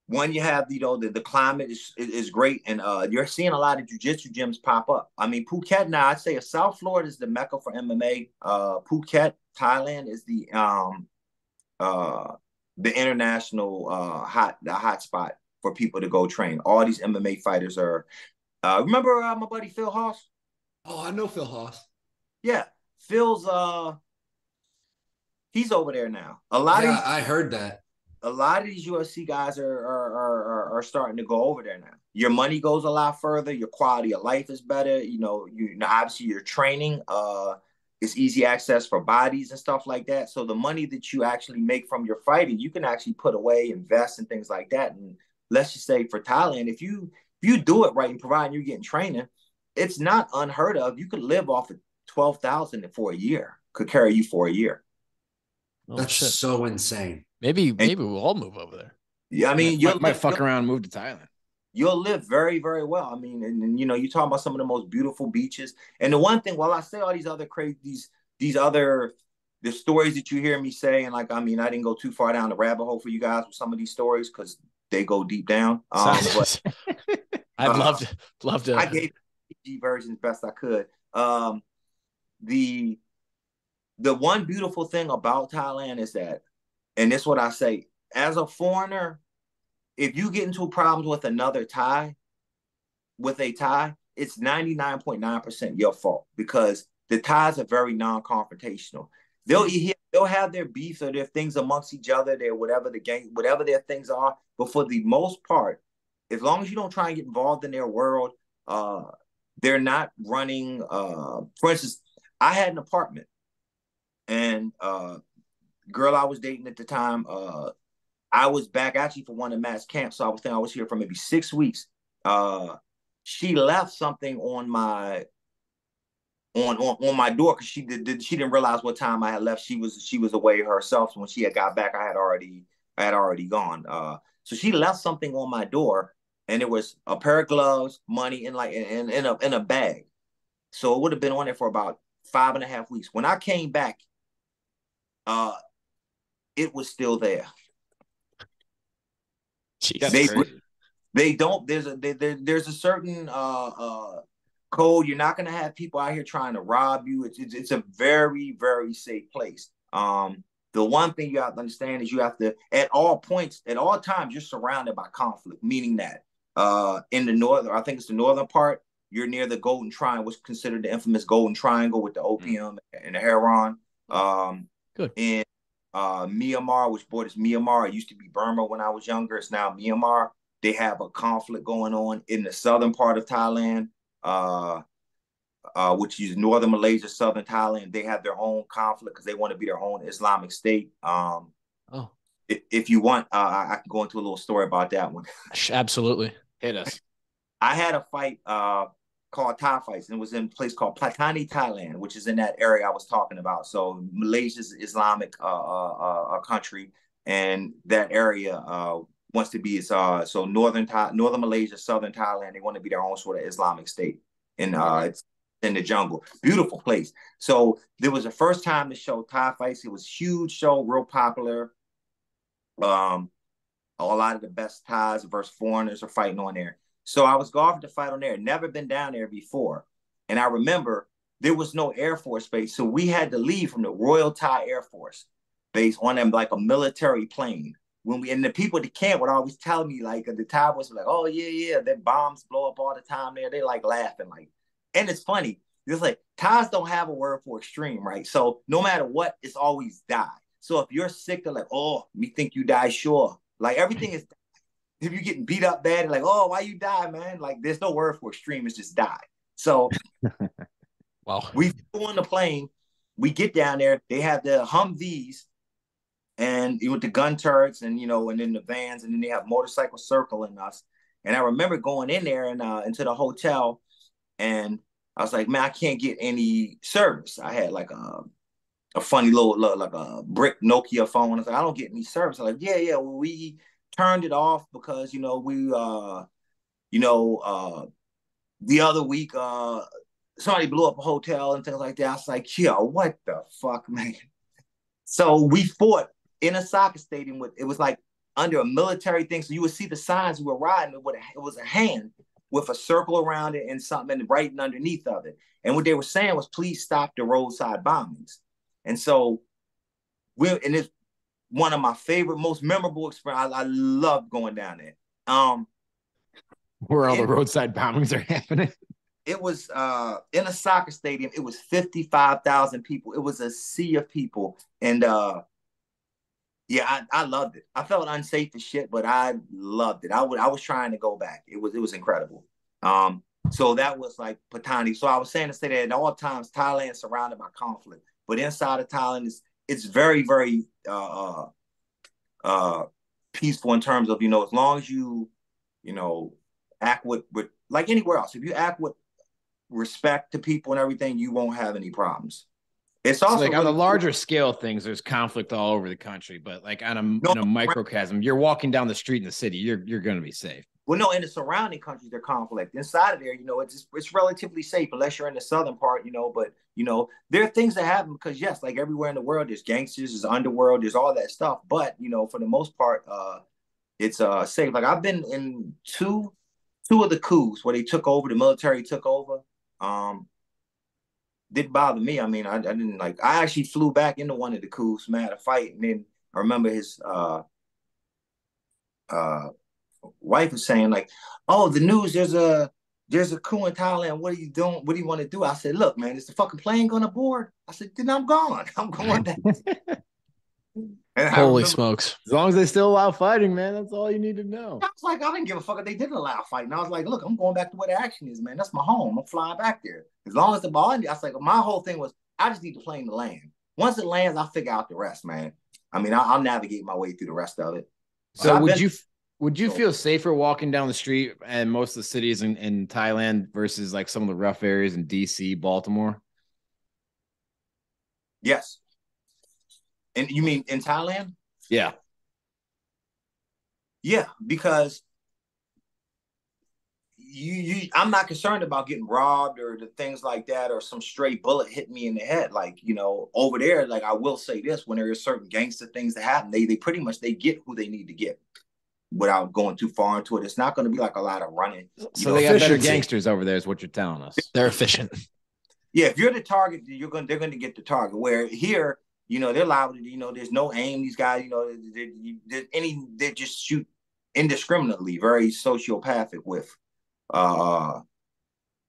one you have you know the, the climate is, is great and uh, you're seeing a lot of jiu-jitsu gyms pop up. I mean phuket now i'd say south florida is the mecca for mma uh, phuket thailand is the um uh the international uh hot the hot spot for people to go train. All these mma fighters are uh remember uh, my buddy phil haas? Oh i know phil haas. Yeah phil's uh he's over there now. A lot yeah, of these, i heard that a lot of these UFC guys are, are are, are starting to go over there now. Your money goes a lot further. Your quality of life is better. You know, you, you know, obviously your training. Uh, it's easy access for bodies and stuff like that. So the money that you actually make from your fighting, you can actually put away, invest, and things like that. And let's just say for Thailand, if you if you do it right and provide you're getting training, it's not unheard of. You could live off of twelve thousand for a year. Could carry you for a year. Oh, That's shit. so insane. Maybe and, maybe we'll all move over there. Yeah, I mean, you might fuck around, move to Thailand you'll live very, very well. I mean, and, and, you know, you talk about some of the most beautiful beaches. And the one thing, while I say all these other crazy, these these other the stories that you hear me say, and like, I mean, I didn't go too far down the rabbit hole for you guys with some of these stories because they go deep down. Um, but, I'd uh, love to love to. I gave PG versions best I could. Um, the the one beautiful thing about Thailand is that, and this is what I say, as a foreigner, if you get into problems with another Thai, with a Thai, it's 99.9% your fault because the Thais are very non-confrontational. They'll they'll have their beefs or their things amongst each other, their whatever the game, whatever their things are. But for the most part, as long as you don't try and get involved in their world, uh, they're not running. Uh, for instance, I had an apartment, and uh, girl I was dating at the time, uh, I was back actually for one of Matt's camps, so I was thinking I was here for maybe six weeks. Uh, she left something on my on on, on my door because she did, did, she didn't realize what time I had left. She was she was away herself. So when she had got back, I had already I had already gone. Uh, so she left something on my door, and it was a pair of gloves, money, and like in in a in a bag. So it would have been on there for about five and a half weeks. When I came back, uh, it was still there. Jeez, they they don't. There's a they, there, there's a certain uh, uh, code. You're not gonna have people out here trying to rob you. It's it's, it's a very very safe place. Um, the one thing you have to understand is you have to at all points, at all times, you're surrounded by conflict. Meaning that uh, in the northern, I think it's the northern part. You're near the Golden Triangle, what's considered the infamous Golden Triangle with the opium mm. and the heroin. Um, Good. In uh, Myanmar, which borders Myanmar. It used to be Burma when I was younger. It's now Myanmar. They have a conflict going on in the southern part of Thailand, uh, uh, which is northern Malaysia, southern Thailand. They have their own conflict because they want to be their own Islamic state. Um, oh, if, if you want, uh, I can go into a little story about that one. Absolutely, hit us. I had a fight uh, called Thai fights, and it was in a place called Pattani, Thailand, which is in that area I was talking about. So Malaysia's Islamic uh, uh, uh, country, and that area uh, wants to be its uh, so northern Thai, northern Malaysia, southern Thailand. They want to be their own sort of Islamic state, and uh, it's in the jungle. Beautiful place. So there was the first time to show Thai fights. It was huge show, real popular. Um, a lot of the best Thais versus foreigners are fighting on there. So I was golfing to fight on there. Never been down there before. And I remember there was no Air Force base. So we had to leave from the Royal Thai Air Force base on them like a military plane. When we and the people at the camp would always tell me like the Thai was like, oh yeah, yeah, their bombs blow up all the time there. They like laughing like, and it's funny. It's like Thais don't have a word for extreme, right? So no matter what, it's always die. So if you're sick, they're like, oh, we think you die, sure. Like everything is if you're getting beat up bad, like, oh, why you die, man? Like, there's no word for extreme. It's just die. So, wow. We go on the plane. We get down there. They have the Humvees, and with the gun turrets, and you know, and then the vans, and then they have motorcycles circling us. And I remember going in there and uh, into the hotel, and I was like, man, I can't get any service. I had like a a funny little, like a brick Nokia phone. I was like, I don't get any service. I'm like, yeah, yeah, well, we turned it off because you know we uh you know uh the other week uh somebody blew up a hotel and things like that. I was like, yo, what the fuck, man? So we fought in a soccer stadium with it was like under a military thing. So you would see the signs we were riding with it was a hand with a circle around it and something writing underneath of it. And what they were saying was, please stop the roadside bombings. And so we and it's one of my favorite, most memorable experience. I, I love going down there. Um, where all the roadside bombings are happening. It was uh, in a soccer stadium. It was fifty five thousand people. It was a sea of people, and uh, yeah, I, I loved it. I felt unsafe as shit, but I loved it. I would I was trying to go back. It was it was incredible. Um, So that was like Pattani. So I was saying to say that at all times Thailand is surrounded by conflict, but inside of Thailand is it's very very uh, uh, uh, peaceful in terms of you know as long as you you know act with with like anywhere else. If you act with respect to people and everything, you won't have any problems. It's also So, like on the larger scale things, there's conflict all over the country, but like on a, No, in a microcosm, you're walking down the street in the city, you're you're gonna be safe. Well, no, in the surrounding countries, they're conflict. Inside of there, you know, it's it's relatively safe unless you're in the southern part, you know. But you know, there are things that happen because yes, like everywhere in the world, there's gangsters, there's underworld, there's all that stuff. But you know, for the most part, uh, it's uh safe. Like I've been in two two of the coups where they took over, the military took over. Um, didn't bother me. I mean, I, I didn't like. I actually flew back into one of the coups, man, a fight, and then I remember his uh uh wife was saying like, "Oh, the news. There's a there's a coup in Thailand. What are you doing? What do you want to do?" I said, "Look, man, is the fucking plane gonna board?" I said, "Then I'm gone. I'm going back." And Holy smokes. As long as they still allow fighting, man, that's all you need to know. I was like, I didn't give a fuck if they didn't allow fighting. I was like, look, I'm going back to where the action is, man. That's my home. I'm flying back there. As long as the ball, I was like, my whole thing was, I just need the plane to land. Once it lands, I'll figure out the rest, man. I mean, I'll, I'll navigate my way through the rest of it. So I've would been- you would you So- feel safer walking down the street and most of the cities in, in Thailand versus like some of the rough areas in DC, Baltimore? Yes. And you mean in Thailand? Yeah. Yeah, because you, you I'm not concerned about getting robbed or the things like that or some stray bullet hit me in the head. Like, you know, over there, like I will say this, when there are certain gangster things that happen, they they pretty much they get who they need to get without going too far into it. It's not gonna be like a lot of running. You So know, they got better gangsters over there, is what you're telling us. They're efficient. Yeah, if you're the target, you're going to they're going to get the target. Where here, you know, they're liable to, you know, there's no aim. These guys, you know, they they any they just shoot indiscriminately, very sociopathic with, uh,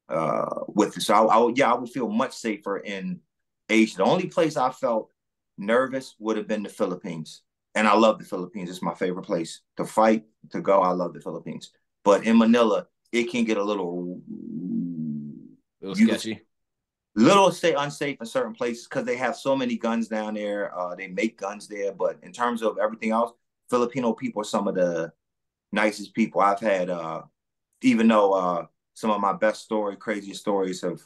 uh, with it. So I, I yeah, I would feel much safer in Asia. The only place I felt nervous would have been the Philippines, and I love the Philippines. It's my favorite place to fight to go. I love the Philippines, but in Manila, it can get a little little sketchy. little say unsafe in certain places because they have so many guns down there. Uh, they make guns there, but in terms of everything else, Filipino people are some of the nicest people I've had. Uh, even though uh, some of my best story, craziest stories have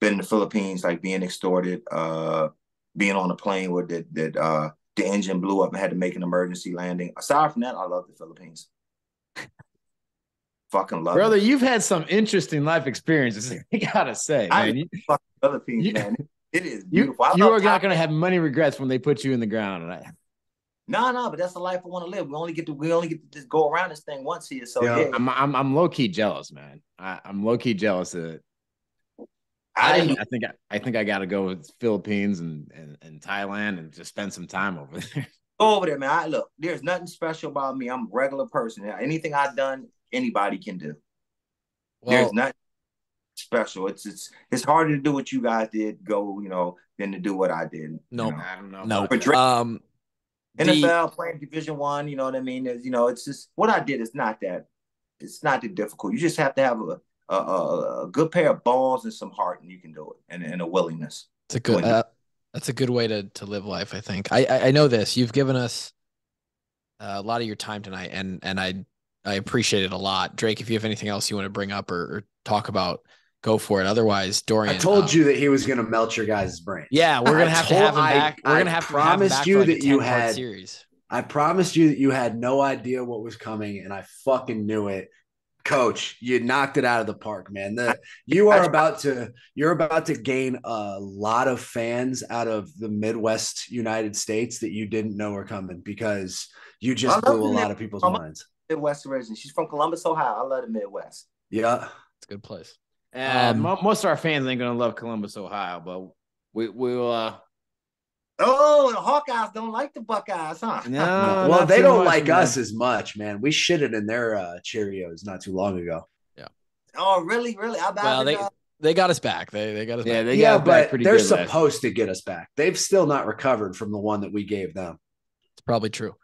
been in the Philippines, like being extorted, uh, being on a plane where that that uh, the engine blew up and had to make an emergency landing. Aside from that, I love the Philippines. Fucking love Brother, it. you've had some interesting life experiences. I gotta say, I- man. You, Fucking Philippines, You- man. It is you, beautiful. I you are not gonna have many regrets when they put you in the ground. I- No, no, but that's the life I want to live. We only get to we only get to just go around this thing once here. So Yeah. yeah, I'm I'm I'm low key jealous, man. I, I'm low key jealous of it. I I, didn't. I think I, I think I got to go with Philippines and, and and Thailand and just spend some time over there. Go over there, man. I look. There's nothing special about me. I'm a regular person. Anything I've done, anybody can do. Well, There's nothing special. It's it's it's harder to do what you guys did. Go, you know, than to do what I did. you Nope. know. I don't know. no. For Drake- Um, the- NFL playing Division One. You know what I mean? There's, you know, it's just what I did is not that. It's not that difficult. You just have to have a a, a, a good pair of balls and some heart, and you can do it, and, and a willingness. It's a good. Uh, that's a good way to to live life. I think. I I, I know this. You've given us uh, a lot of your time tonight, and and I I appreciate it a lot. Drake, if you have anything else you want to bring up or, or talk about, go for it. Otherwise, Dorian. I told uh, you that he was going to melt your guys' brain. Yeah, we're gonna have to have him I- back. We're I gonna have to have him promised you like that you 10-part had- series. I promised you that you had no idea what was coming, and I fucking knew it. Coach, you knocked it out of the park, man. The, you are about to you're about to gain a lot of fans out of the Midwest United States that you didn't know were coming because you just blew a lot of people's I'm- minds. Midwest origin She's from Columbus, Ohio. I love the Midwest. Yeah. It's a good place. Uh, Um, most of our fans ain't gonna love Columbus, Ohio, but we we'll uh Oh, the Hawkeyes don't like the Buckeyes, huh? no, well, they don't much, like man. us as much, man. We shitted in their uh, Cheerios not too long ago. Yeah. Oh, really? Really? I Well, they they got us back. They they got us Yeah, back. they yeah, got us back but pretty they're good last- supposed to get us back. They've still not recovered from the one that we gave them. It's probably true.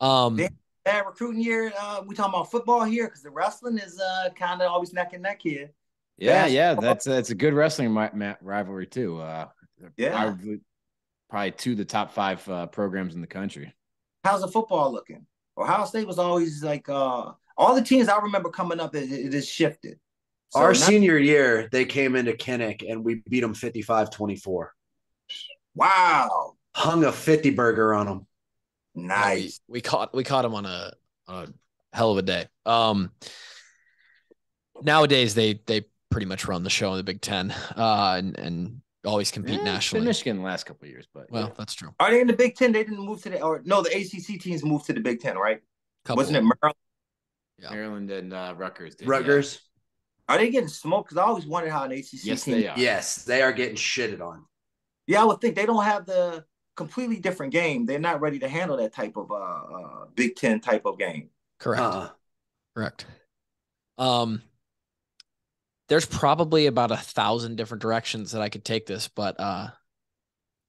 Um, Yeah. bad recruiting year. Uh, we talking about football here because the wrestling is uh kind of always neck and neck here. Yeah, yeah, that's that's a good wrestling mi- ma- rivalry too. Uh, Yeah. arguably probably two of the top five uh, programs in the country. How's the football looking? Ohio State was always like uh all the teams I remember coming up, it, it has shifted. So Our now- senior year, they came into Kinnick and we beat them 55 24. wow, Hung a 50 burger on them. Yeah, we- nice. we, caught we caught him on a, on a hell of a day. Um, nowadays they they pretty much run the show in the Big Ten, uh, and and always compete it's been nationally. Michigan the last couple of years, but Well, yeah. that's true. Are they in the Big Ten? They didn't move to the or no, the ACC teams moved to the Big Ten, right? Couple. Wasn't it Maryland? Yeah. Maryland and uh, Rutgers. did, yeah. Rutgers. Are they getting smoked? Because I always wondered how an ACC Yes, team. they are. Yes, they are getting shitted on. Yeah, I would think they don't have the completely different game. They're not ready to handle that type of uh, uh Big Ten type of game. Correct. Uh-uh. Correct. Um, there's probably about a thousand different directions that I could take this, but uh,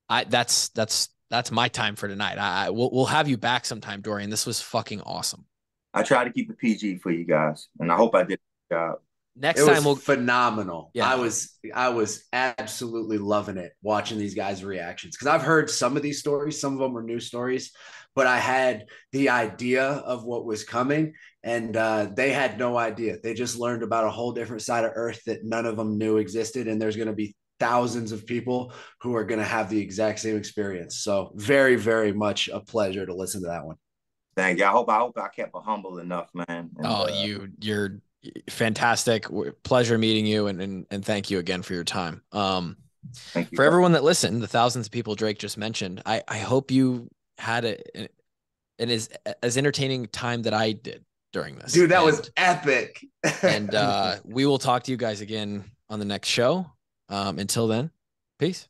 I that's that's that's my time for tonight. I, I we'll we'll have you back sometime, Dorian. This was fucking awesome. I try to keep it PG for you guys, and I hope I did a good job. Next It was time we'll phenomenal. Yeah. I was I was absolutely loving it watching these guys' reactions because I've heard some of these stories. Some of them were new stories, but I had the idea of what was coming, and uh, they had no idea. They just learned about a whole different side of Earth that none of them knew existed, and there's going to be thousands of people who are going to have the exact same experience. So very, very much a pleasure to listen to that one. Thank you. I hope I hope I kept it humble enough, man. And, Oh, uh, you you're fantastic. Pleasure meeting you and, and and thank you again for your time. Um thank you for everyone that listened, the thousands of people Drake just mentioned, I I hope you had a, and as as entertaining time that I did during this. Dude, that was epic. and uh we will talk to you guys again on the next show. Um until then, peace.